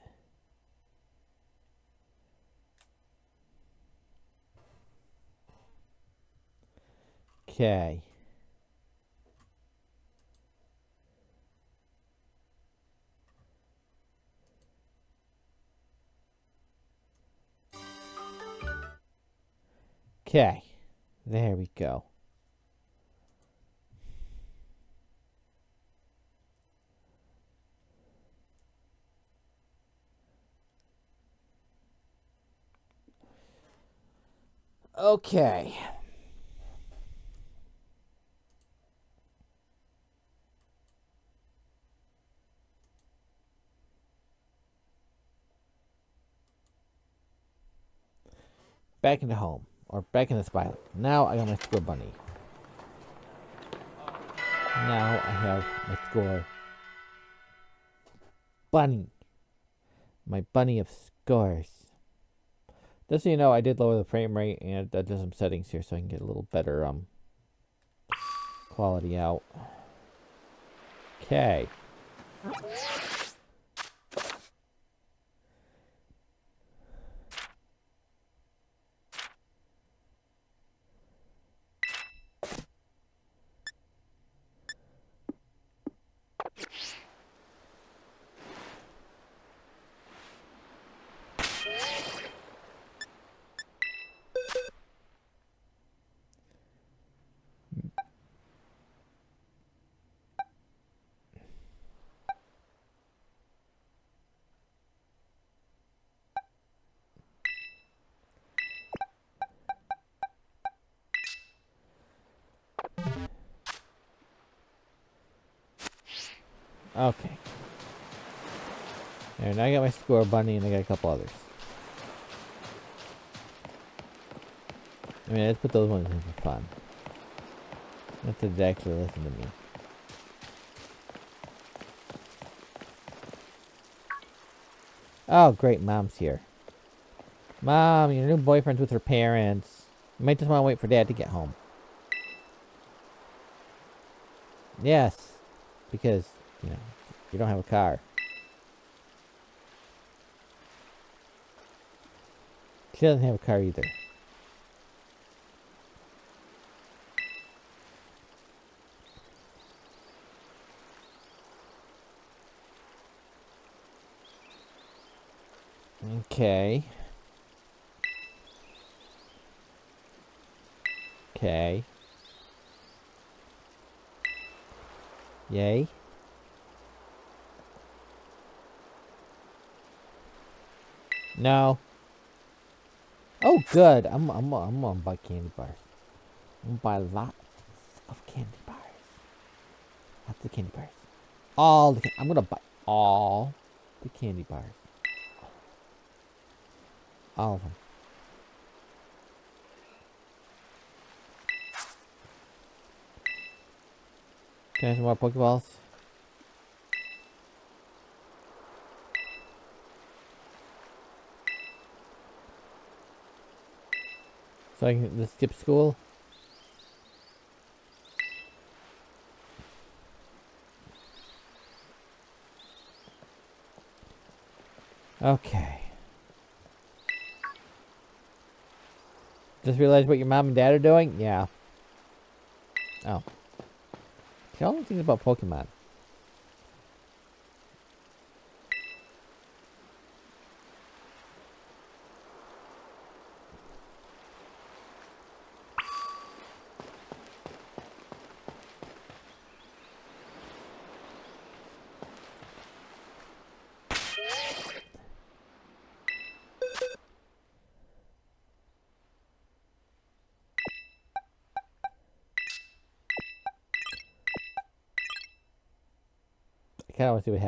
Okay. Okay. There we go. Okay. Back into home. Or back in the spotlight. Now I got my Scorbunny. Now I have my score bunny. My bunny of scores. Just so you know, I did lower the frame rate and I did some settings here so I can get a little better um quality out. Okay. And I got my Scorbunny and I got a couple others. I mean, let's put those ones in for fun. Let's actually listen to me. Oh, great, mom's here. Mom, your new boyfriend's with her parents. You might just want to wait for dad to get home. Yes, because you know, you don't have a car. She doesn't have a car either. Okay. Okay. Yay. No. Oh, good. I'm I'm I'm gonna buy candy bars. I'm gonna buy lots of candy bars. Lots of candy bars. All the I'm gonna buy all the candy bars. All of them. Can I have some more Pokeballs? So I can skip school? Okay. Just realized what your mom and dad are doing? Yeah. Oh. Tell me things about Pokemon.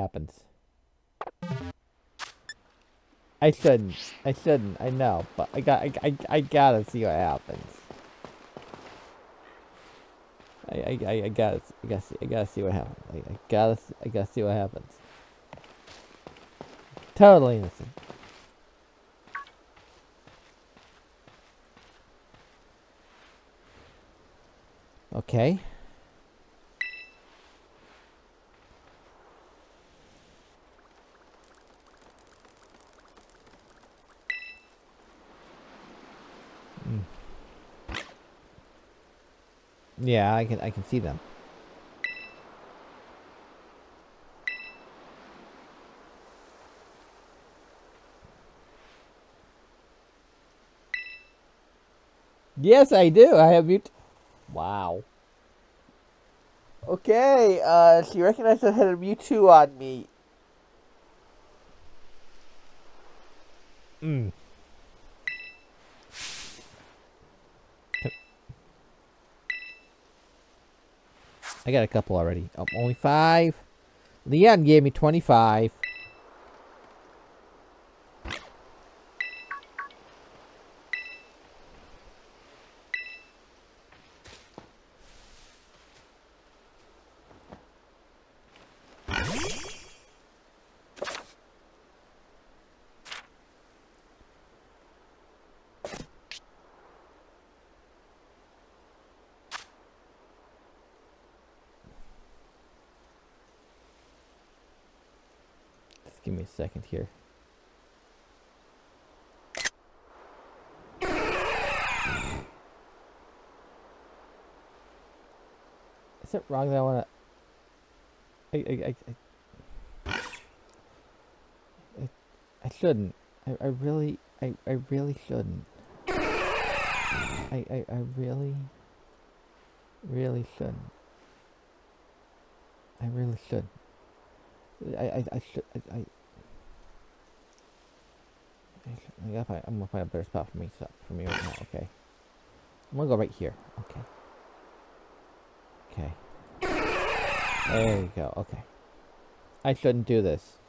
Happens. I shouldn't. I shouldn't. I know, but I got. I, I, I gotta see what happens. I, I, I, I gotta. I gotta see. I gotta see what happens. I, I gotta. I gotta see what happens. Totally innocent. Okay. Yeah, I can I can see them. Yes, I do. I have mute. Wow. Okay, uh, she recognized I had a Mewtwo on me. Hmm. I got a couple already. Oh, only five. Leon gave me 25. Just give me a second here. Is it wrong that I wanna... I, I, I, I, I, I shouldn't. I, I really, I, I really shouldn't. I, I, I really, really shouldn't. I really should. I, I, I should, I, I, I, gotta find, I'm gonna find a better spot for me, so, for me right now, okay. I'm gonna go right here, okay. Okay. There you go, okay. I shouldn't do this.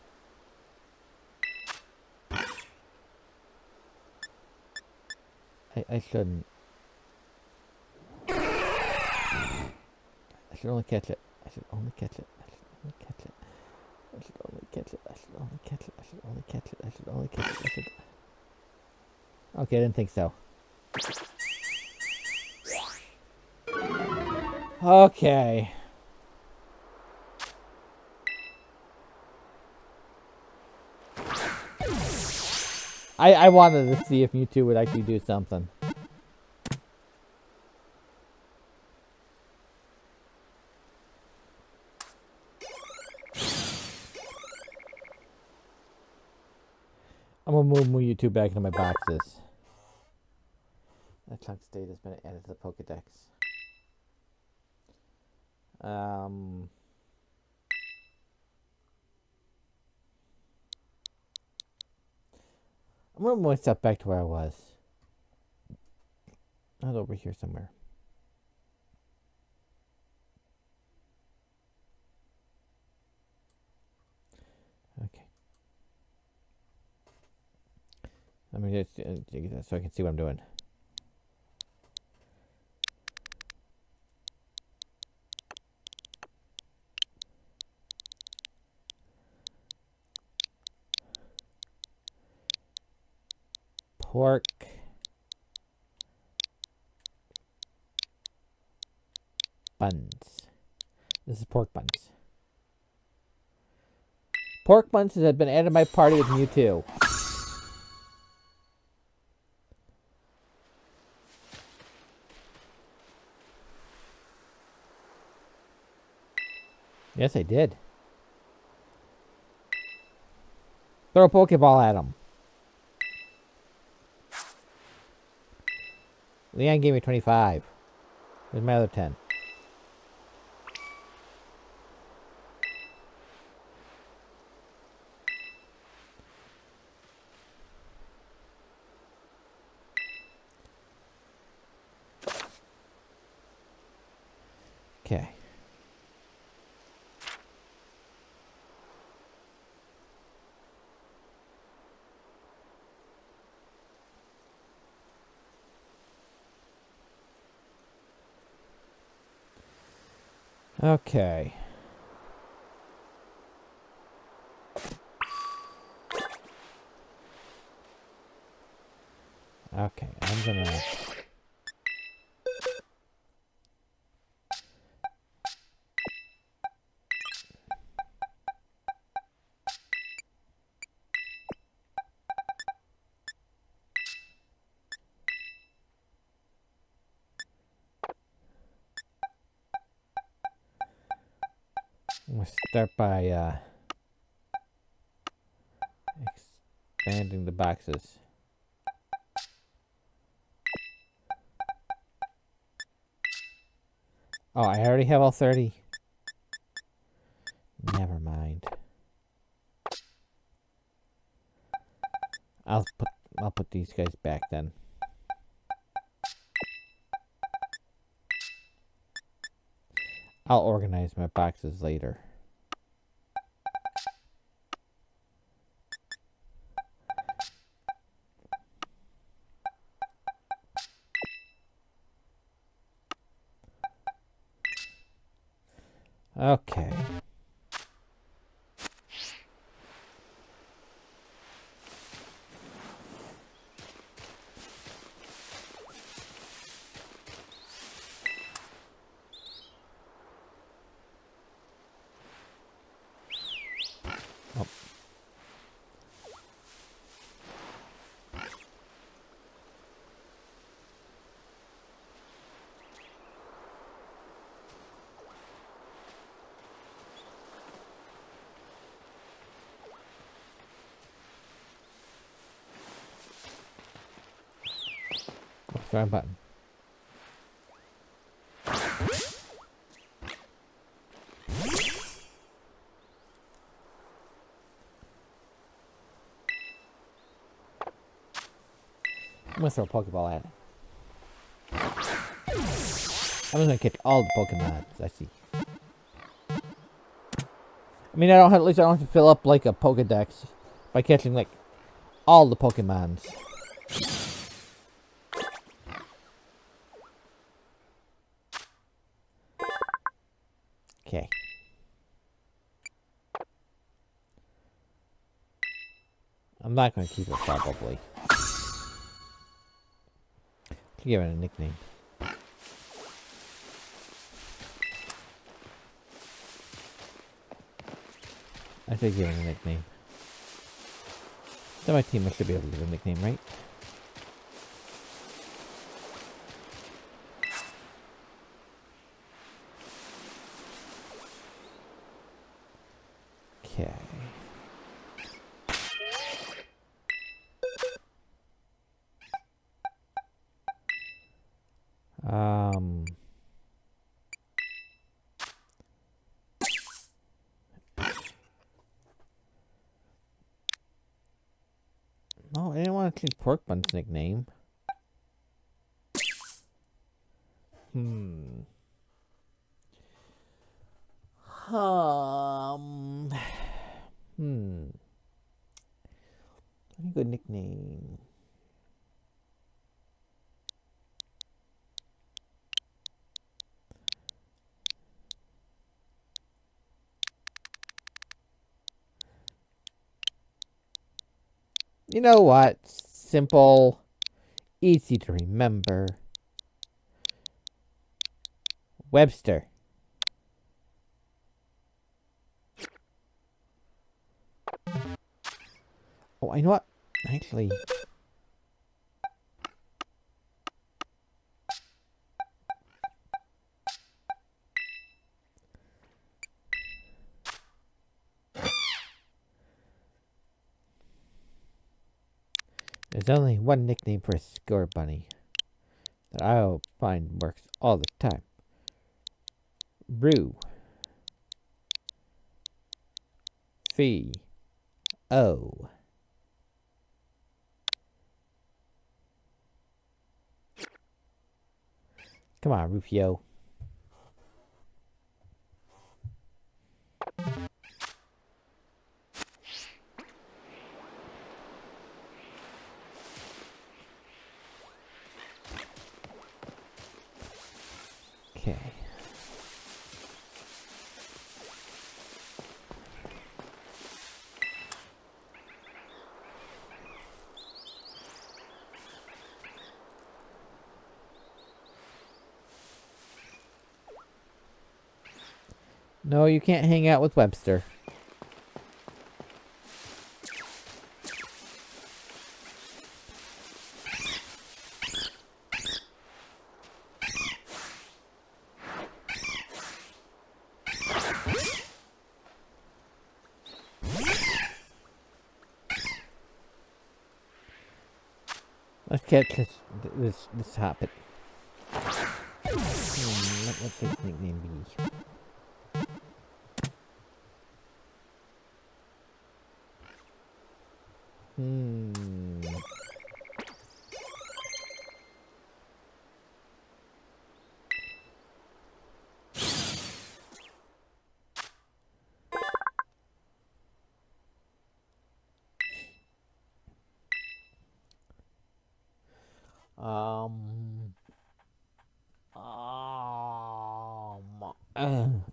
I, I shouldn't. I should only catch it. I should only catch it. I should only catch it. I should only catch it. I should only catch it. I should only catch it. I should only catch it. I should. Okay, I didn't think so. Okay. I I wanted to see if you two would actually do something. I'm gonna move move you two back into my boxes. That chunk state has been added to the Pokedex. Um. I'm gonna move myself back to where I was. Was over here somewhere. Okay. Let me just uh, so I can see what I'm doing. pork. Buns. This is pork buns. Pork buns has been added to my party with Mewtwo. Yes, I did. Throw a Pokeball at him. Leon gave me 25. Where's my other 10? Okay. Okay. Okay, I'm gonna... start by uh, expanding the boxes. Oh, I already have all 30. Never mind. I'll put I'll put these guys back then. I'll organize my boxes later. Okay. Oh. Button. I'm gonna throw a Pokeball at it. I'm gonna catch all the Pokemon I see. I mean, I don't have, at least I don't have to fill up like a Pokedex by catching like all the Pokemons. I'm not going to keep it probably. Give it a nickname. I should give it a nickname. So my team should be able to give a nickname, right? Okay. Um. No, I didn't want to nickname. Hmm. Um. Hmm. Any good nickname? You know what? simple, easy to remember. Webster. Oh, I know what? Actually... Only one nickname for a Scorbunny that I'll find works all the time. Brew. Fee. O. Come on, Rufio. Okay. No, you can't hang out with Webster. Let's catch this this this hobbit. Hmm, what his nickname be? Hmm. Um. Um.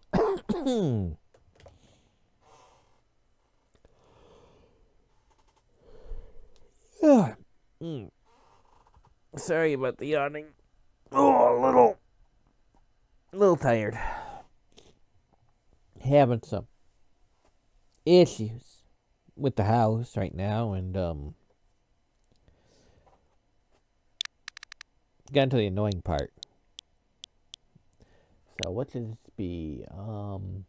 Sorry about the yawning. Oh, a little, a little tired. Having some issues with the house right now, and um, got to the annoying part. So what should this be? Um.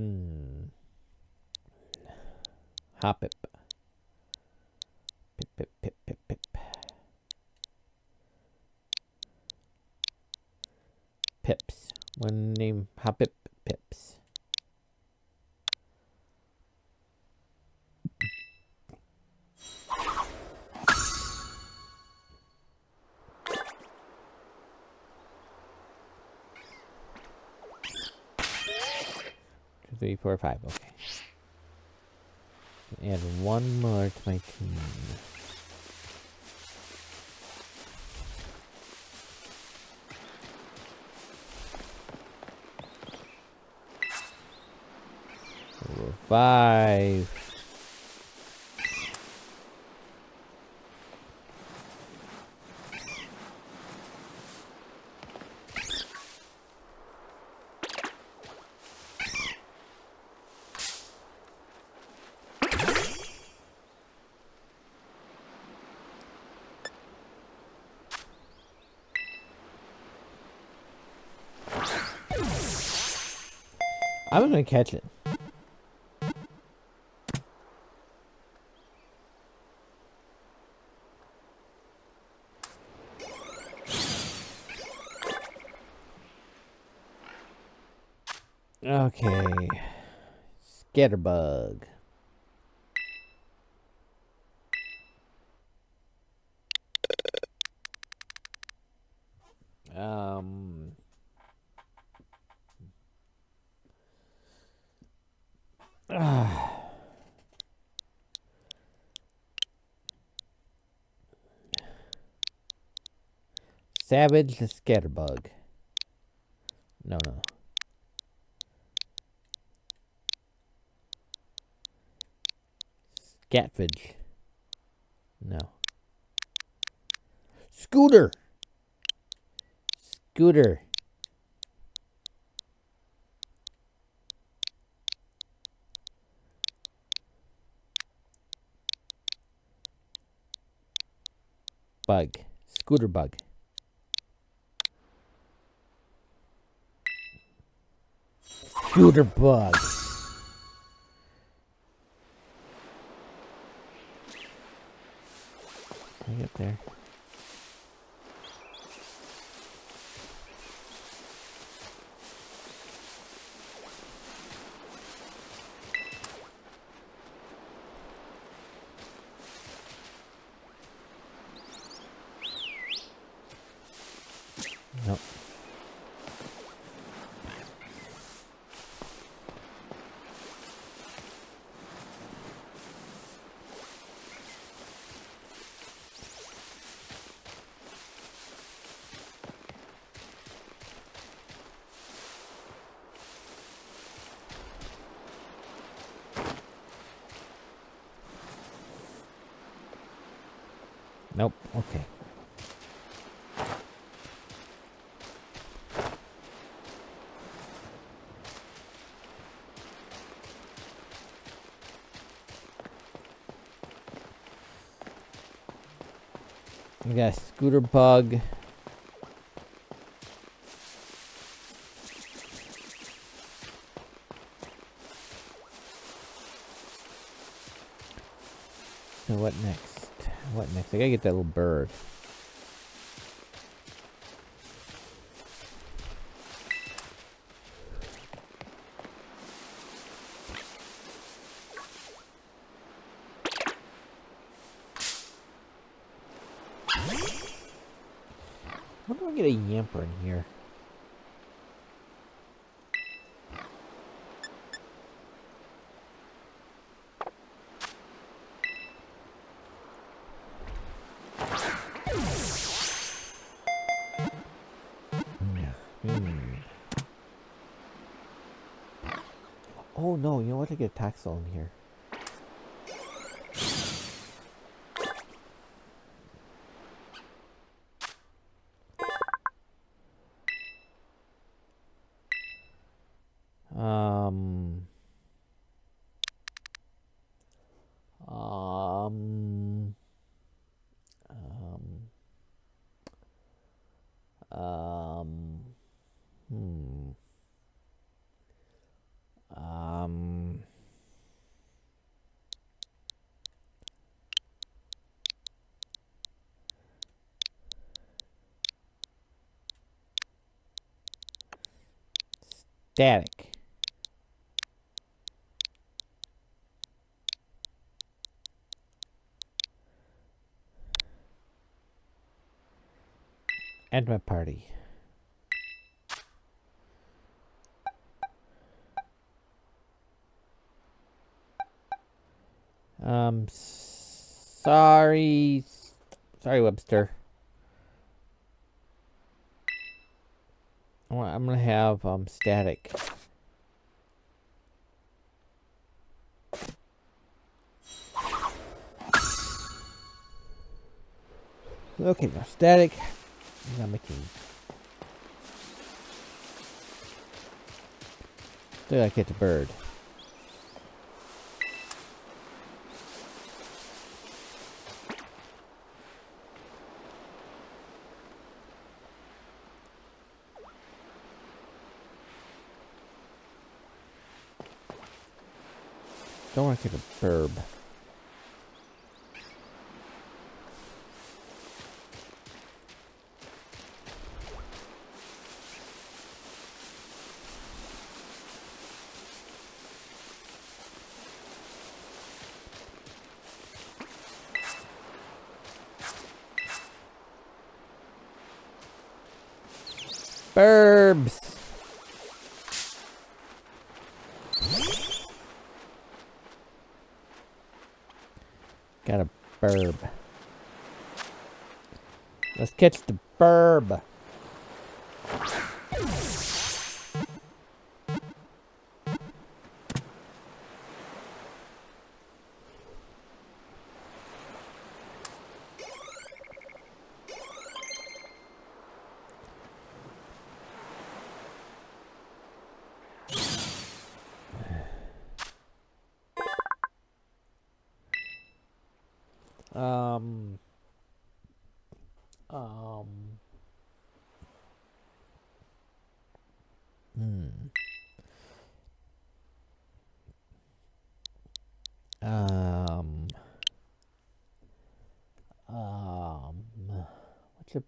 Hmm. Hoppip. Pip, pip, pip, pip, pip. Pips. One name Hoppip Pips. Two, three, four, five. Okay. Add one more to my team. Four, I'm gonna catch it. Okay. Scatterbug. Um. Ah. Savage the Scatterbug. No, no. Scatfidge. No. Scooter. Scooter. Bug. Scooter bug. Scooter bug. I get there. Nope. Nope. Okay. We got a scooter bug. So what next? What next? I gotta get that little bird. In here. Static. End my party. Um, sorry, sorry, Webster. I wa- I'm have um static. Okay, now static. Now making. There, I get the bird. Don't want to take a burb. Burbs. Got a burb. Let's catch the burb.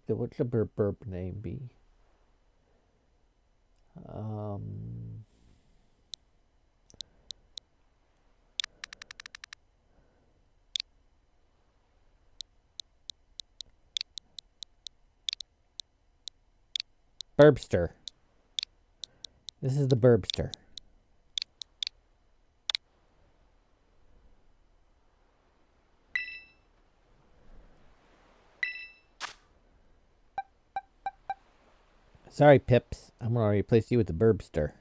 What's a burp burp name be? Um. Burbster. This is the Burbster. Sorry, Pips. I'm going to replace you with the Burbster.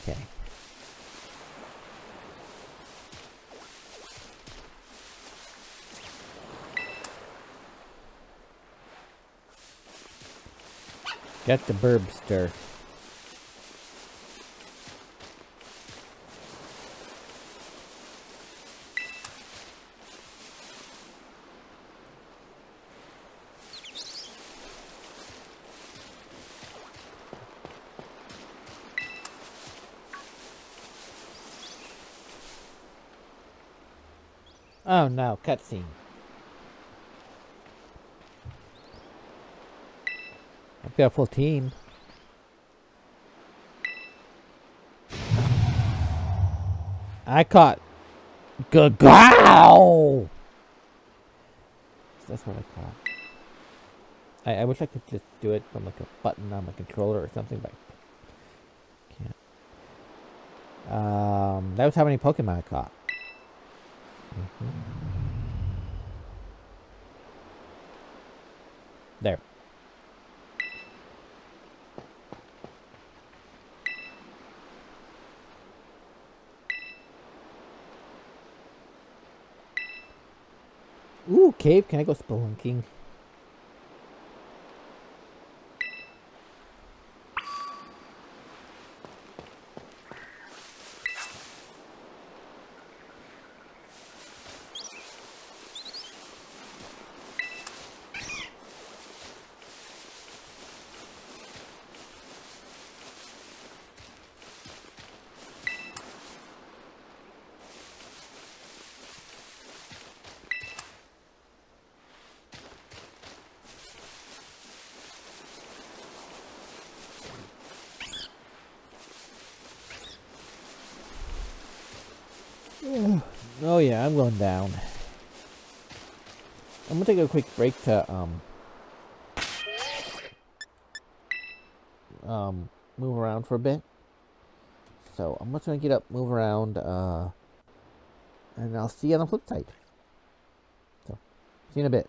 Okay. Got the Burbster. Oh no, cutscene. I've got a full team. I caught Gagao! That's what I caught. I, I wish I could just do it from like a button on my controller or something, but I can't. Um, that was how many Pokemon I caught. Mhm. There. Ooh, cave. Can I go spelunking? Oh yeah, I'm going down. I'm gonna take quick break to um um move around for a bit. So I'm just gonna get up, move around, uh, and I'll see you on the flip side. So, see you in a bit.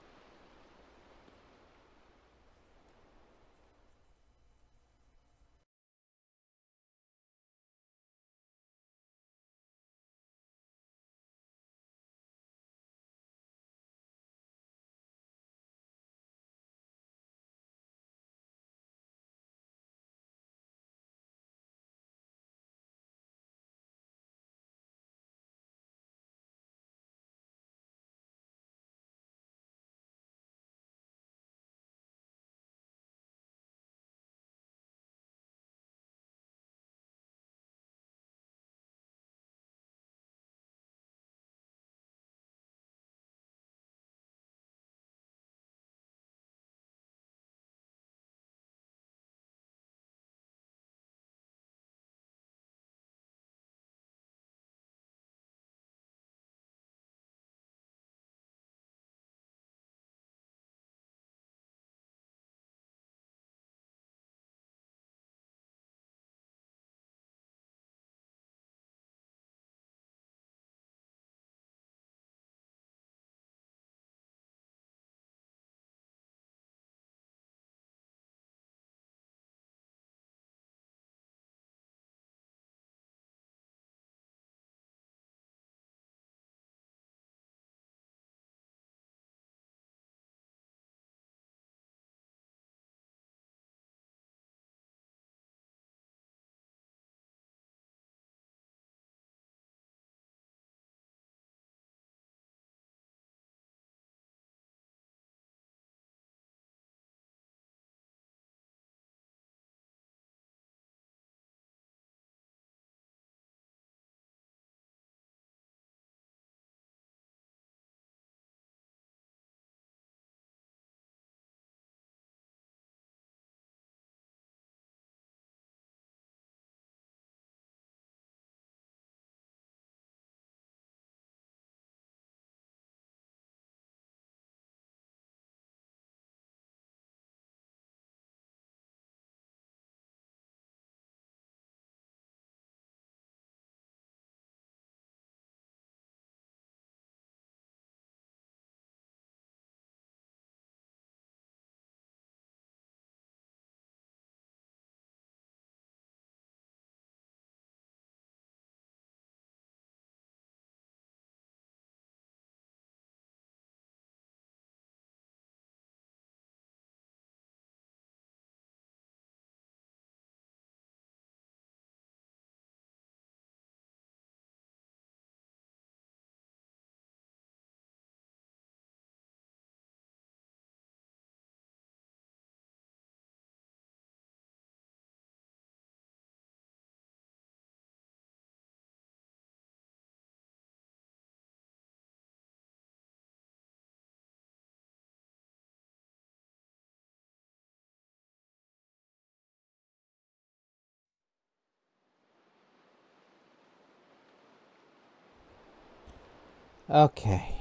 Okay.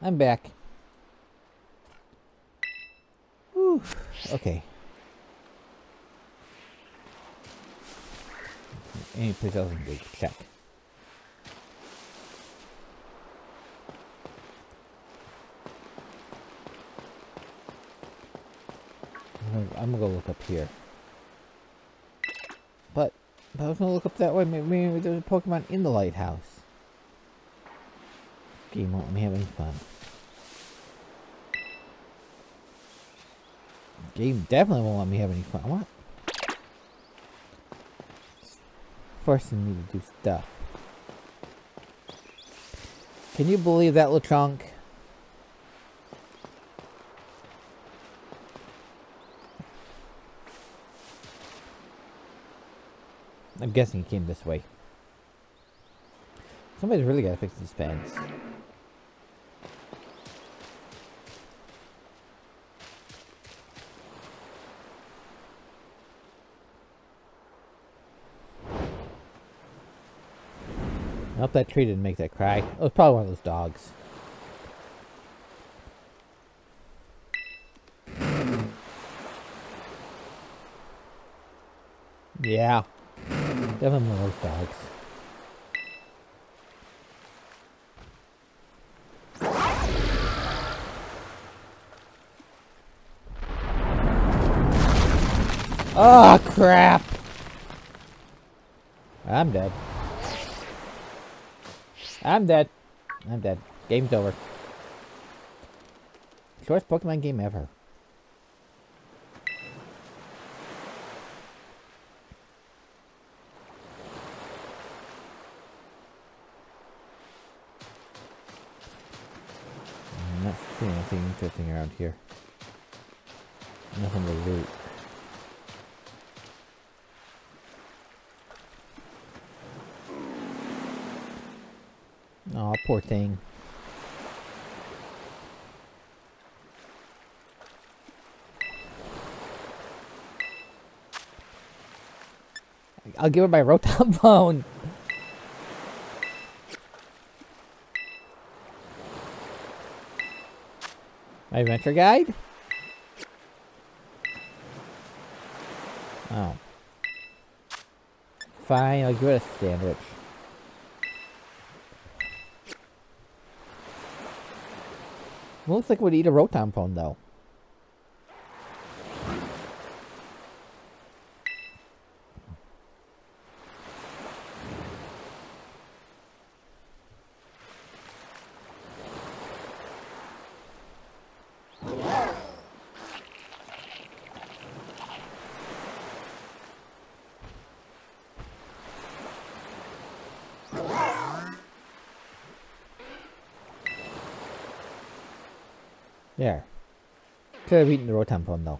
I'm back. Whew. Okay. Any place else go check. I'm gonna, I'm gonna go look up here. But, but I was gonna look up that way. Maybe, maybe there's a Pokemon in the lighthouse. Game me have any fun. Game definitely won't let me have any fun. What? Forcing me to do stuff. Can you believe that, Lechonk? I'm guessing he came this way. Somebody's really gotta fix these fans. Nope, that tree didn't make that cry. It was probably one of those dogs. Yeah. Definitely one of those dogs. Oh, crap! I'm dead. I'm dead. I'm dead. Game's over. Shortest Pokemon game ever. I'm not seeing anything interesting around here. Nothing to loot. Oh, poor thing. I'll give her my Rotom phone. My adventure guide? Oh. Fine, I'll give it a sandwich. Looks like we'd eat a Rotom phone though. There. Could have eaten the Rotom phone though.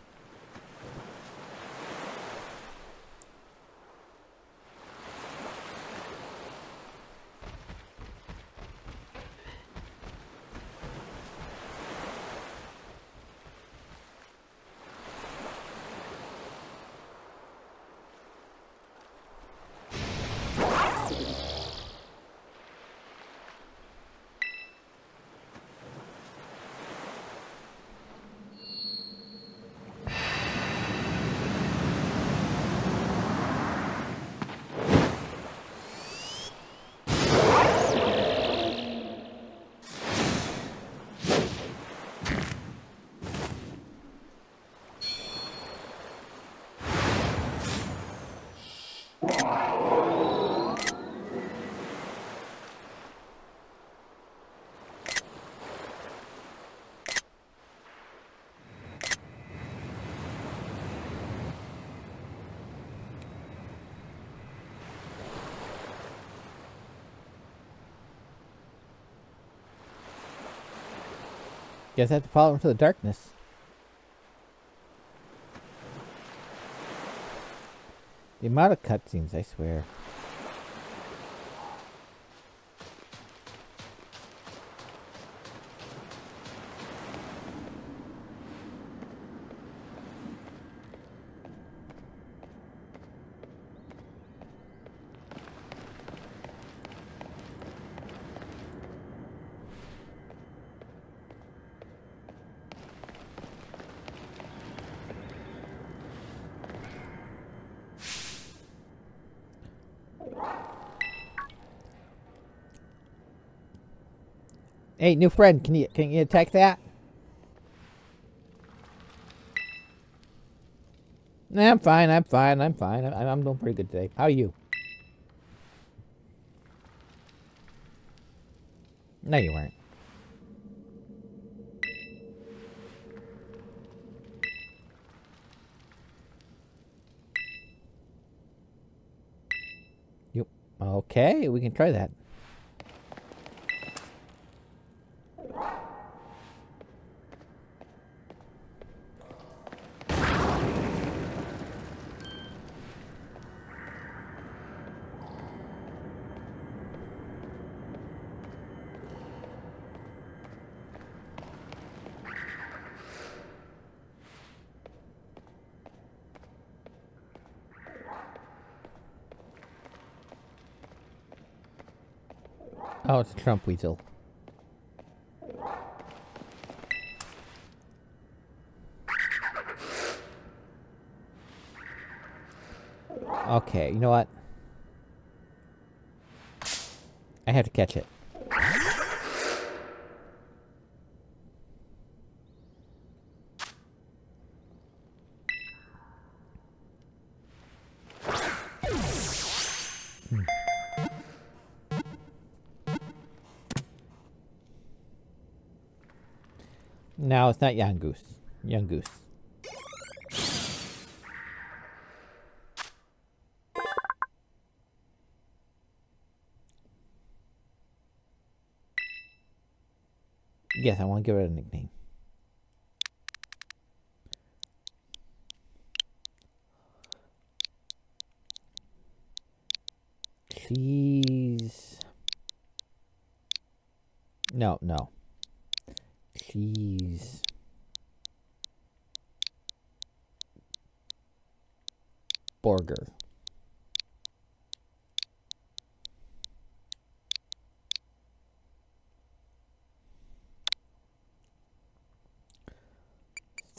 Guess I have to follow into the darkness. The amount of cutscenes, I swear. Hey, new friend, can you can you attack that? Nah, I'm fine. I'm fine. I'm fine. I'm, I'm doing pretty good today. How are you? No, you weren't. Yep. Okay, we can try that. It's a Trump weasel. Okay, you know what? I have to catch it. Not Yungoos. Young goose. Yes, I want to give it a nickname. Please. No, no. Please. Borger.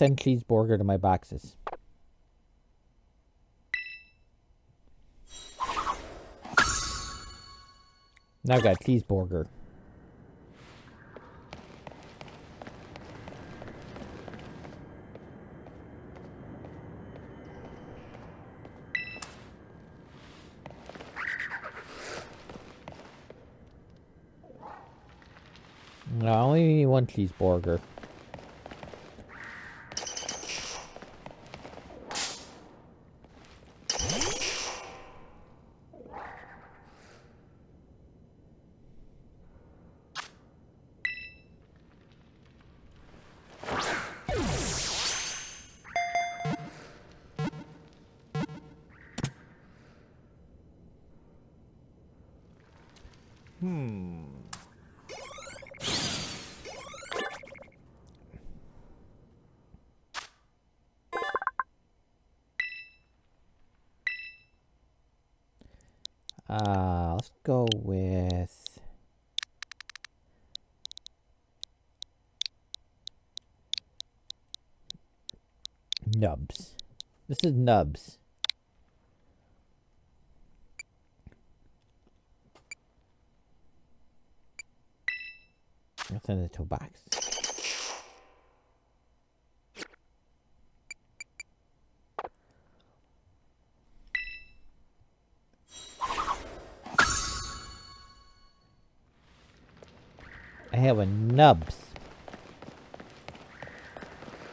Send cheeseburger to my boxes. Now I got cheeseburger. No, I only need one cheeseburger. Is Nubs. I'll send it to a box. I have a Nubs.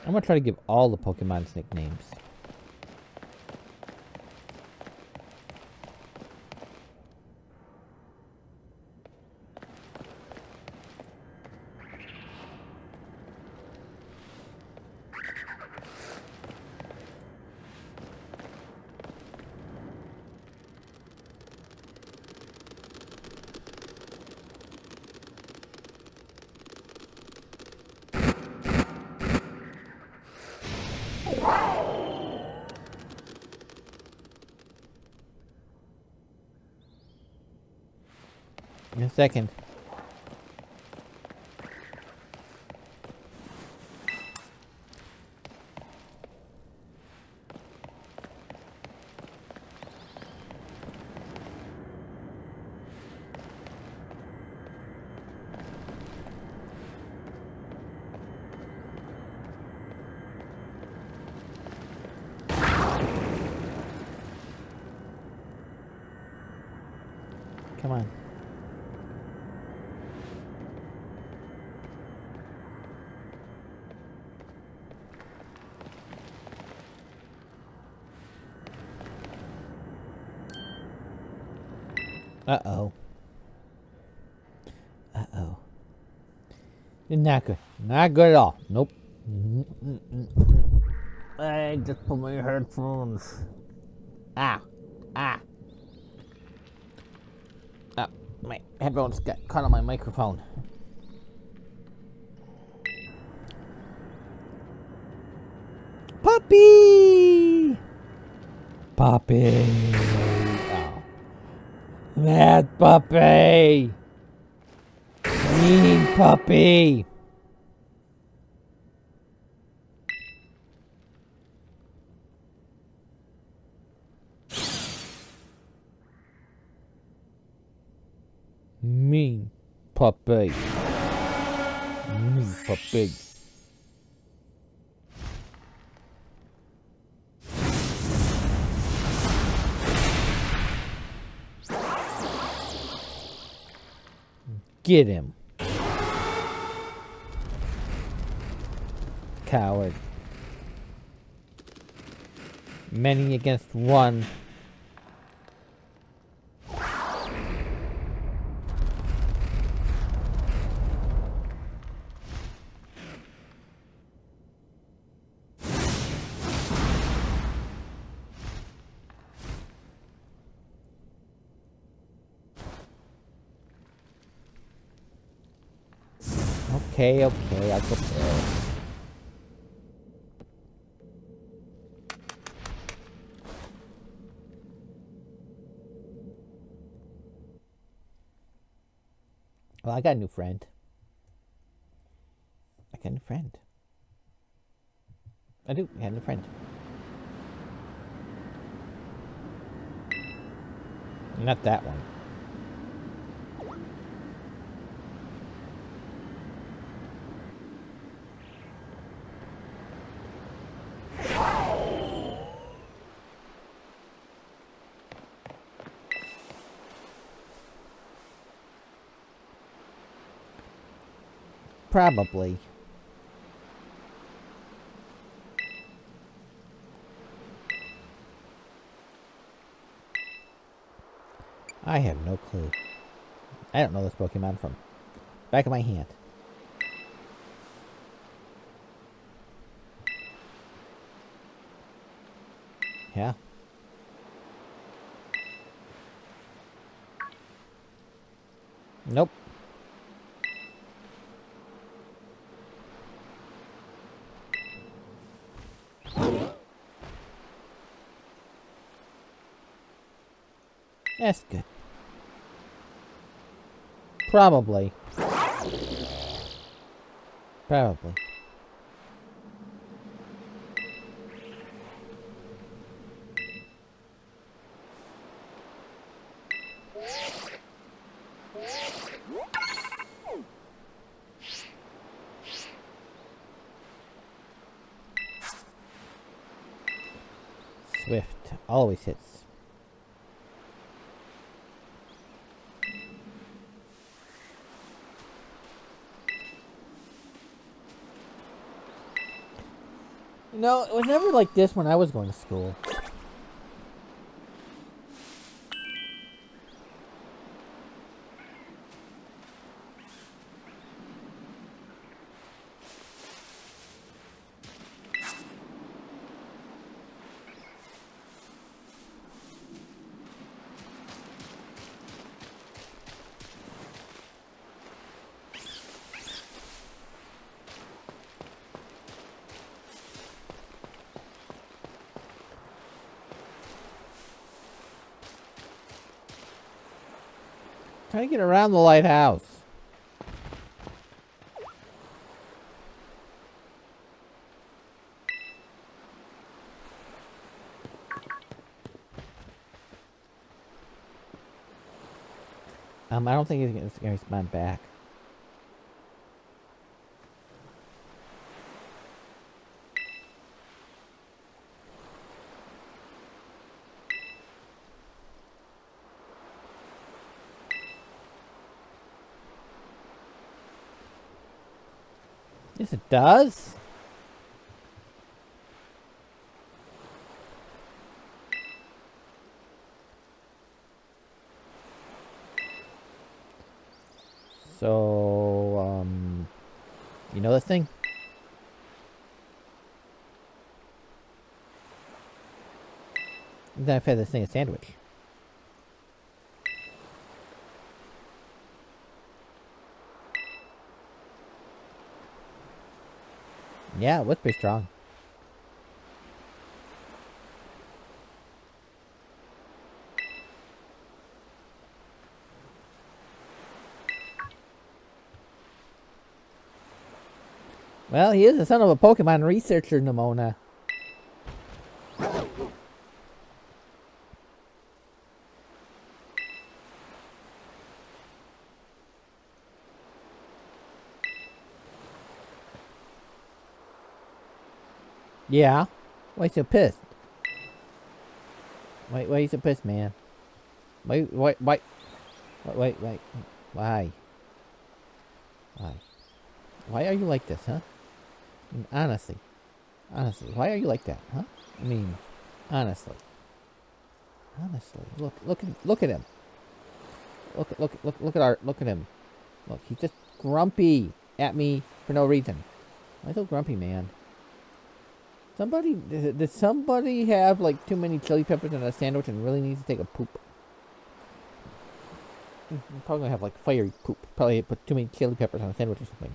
I'm gonna try to give all the Pokemons nicknames. In a second. Come on. Uh-oh. Uh-oh. Not good. Not good at all. Nope. I just put my headphones. Ah. Ah. Ah. My headphones got caught on my microphone. Puppy! Puppy! Oh. Puppy! Mean puppy! Mean puppy. Mean puppy. Get him. Coward. Many against one. Okay, okay, go there. Well, I got a new friend. I got a new friend. I do. I got a new friend. Not that one. Probably. I have no clue. I don't know this Pokemon from back of my hand. Yeah. Nope. That's good. Probably. Probably. Swift always hits. No, it was never like this when I was going to school. To get around the lighthouse. Um, I don't think he's gonna, gonna spawn back. Yes, it does. So, um, you know this thing? Then I've had this thing a sandwich. Yeah, it was pretty strong. Well, he is the son of a Pokemon researcher, Nemona. Yeah? Why so pissed? Wait, why you so pissed, man? Wait, wait, wait, wait, wait, wait. Why? Why? Why are you like this, huh? I mean, honestly. Honestly, why are you like that, huh? I mean, honestly. Honestly, look, look at, look at him. Look, look, look, look at our, look at him. Look, he's just grumpy at me for no reason. Why so grumpy, man? Somebody, did somebody have like too many chili peppers in a sandwich and really needs to take a poop? I'm probably gonna have like fiery poop. Probably put too many chili peppers on a sandwich or something.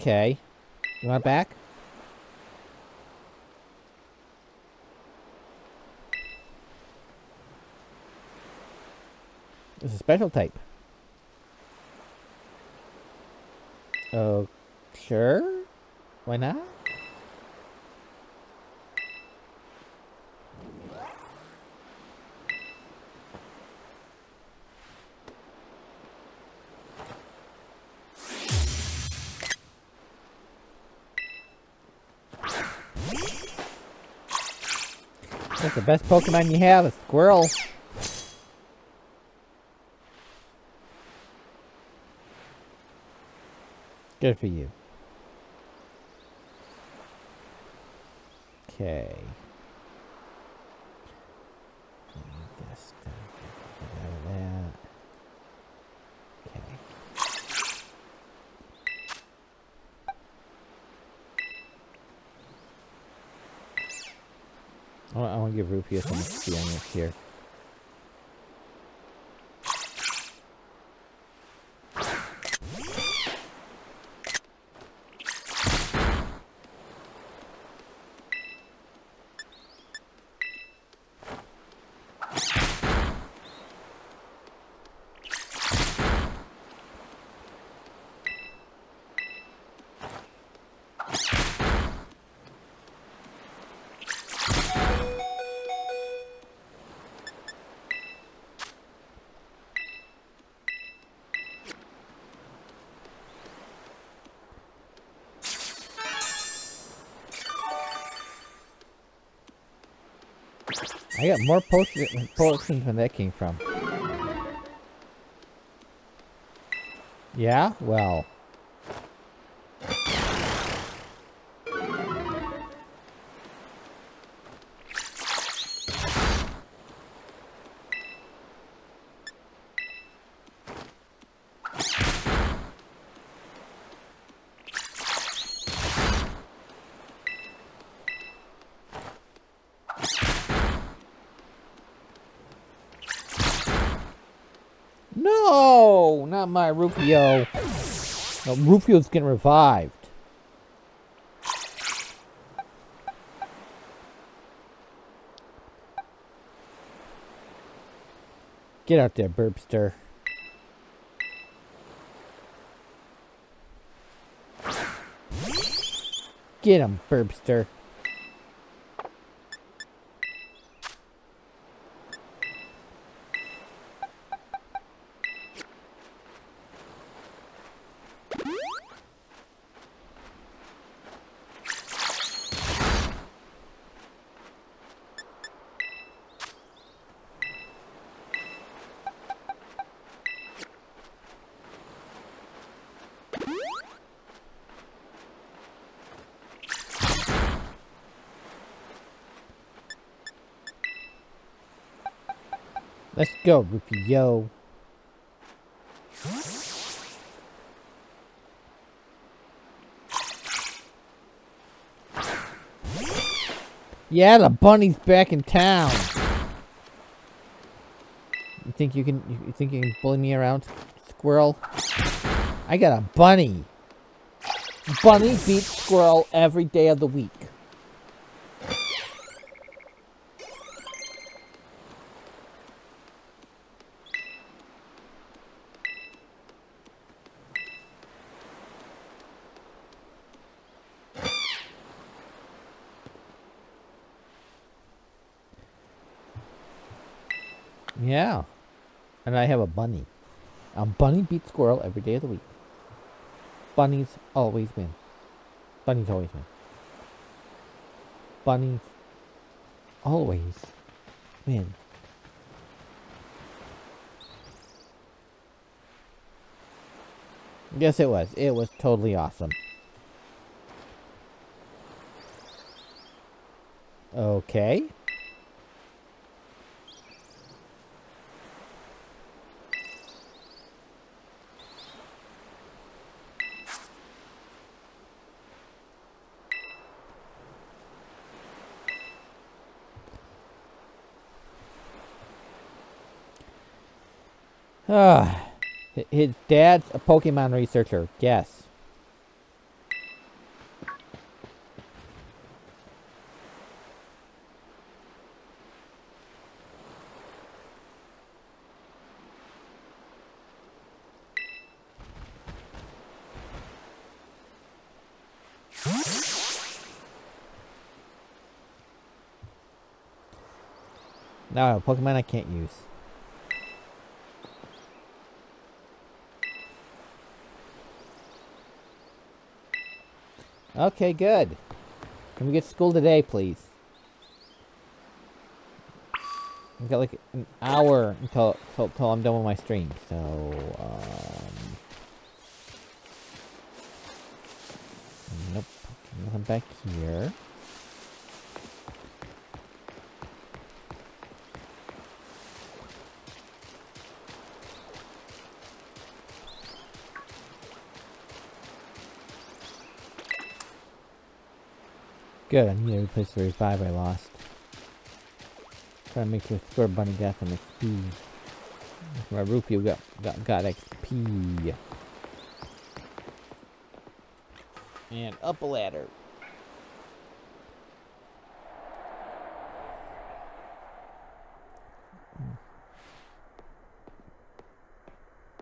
Okay. You want it back? It's a special type. Oh, sure. Why not? That's the best Pokemon you have, a squirrel. Good for you. Okay. I want, to give Rufio some experience here. I got more potions than that came from. Yeah? Well. Rufio. No, Rufio's getting revived. Get out there, Burbster. Get him, Burbster. Let's go, yo. Yeah, the bunny's back in town. You think you can? You think you can bully me around, squirrel? I got a bunny. Bunny beats squirrel every day of the week. Yeah. And I have a bunny. A bunny beats squirrel every day of the week. Bunnies always win. Bunnies always win. Bunnies always win. Yes, it was. It was totally awesome. Okay. Ah, his dad's a Pokemon researcher. Yes. No, Pokemon I can't use. Okay, good. Can we get to school today, please? We've got like an hour until, until, until I'm done with my stream, so, um... Nope. Nothing back here. Good, I need to replace the revive I lost. Trying to make sure Scorbunny got some XP. My rupee got, got, got XP. And up a ladder.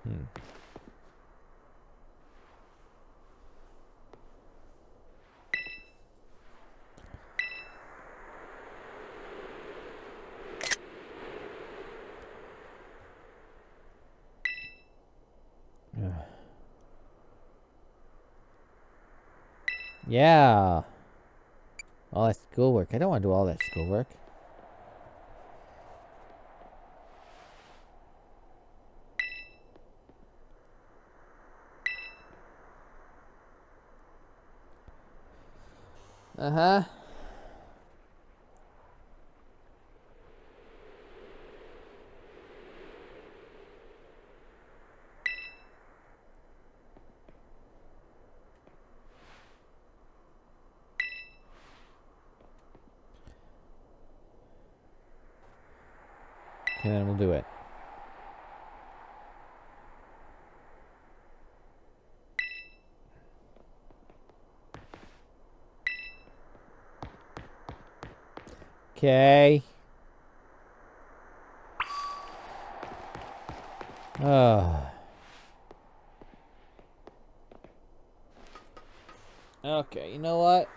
Hmm. Yeah. All that schoolwork. I don't want to do all that schoolwork. Uh-huh. And then we'll do it. Okay. Oh. Okay, you know what?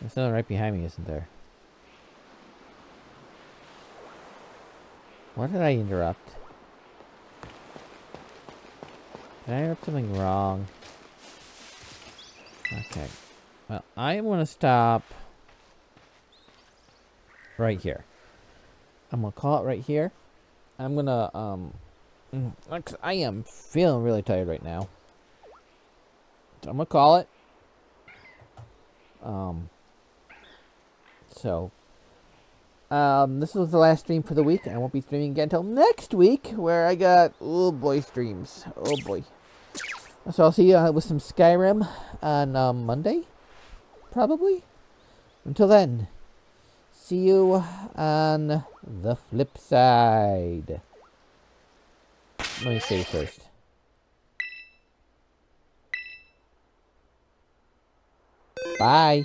There's someone right behind me, isn't there? What did I interrupt? Did I interrupt something wrong? Okay. Well, I going to stop right here. I'm gonna call it right here. I'm gonna um, mm, I am feeling really tired right now. So I'm gonna call it. Um. So. Um, this was the last stream for the week. I won't be streaming again until next week, where I got oh boy streams. Oh boy. So I'll see you uh, with some Skyrim on um, Monday, probably. Until then see you on the flip side. Let me save first. Bye.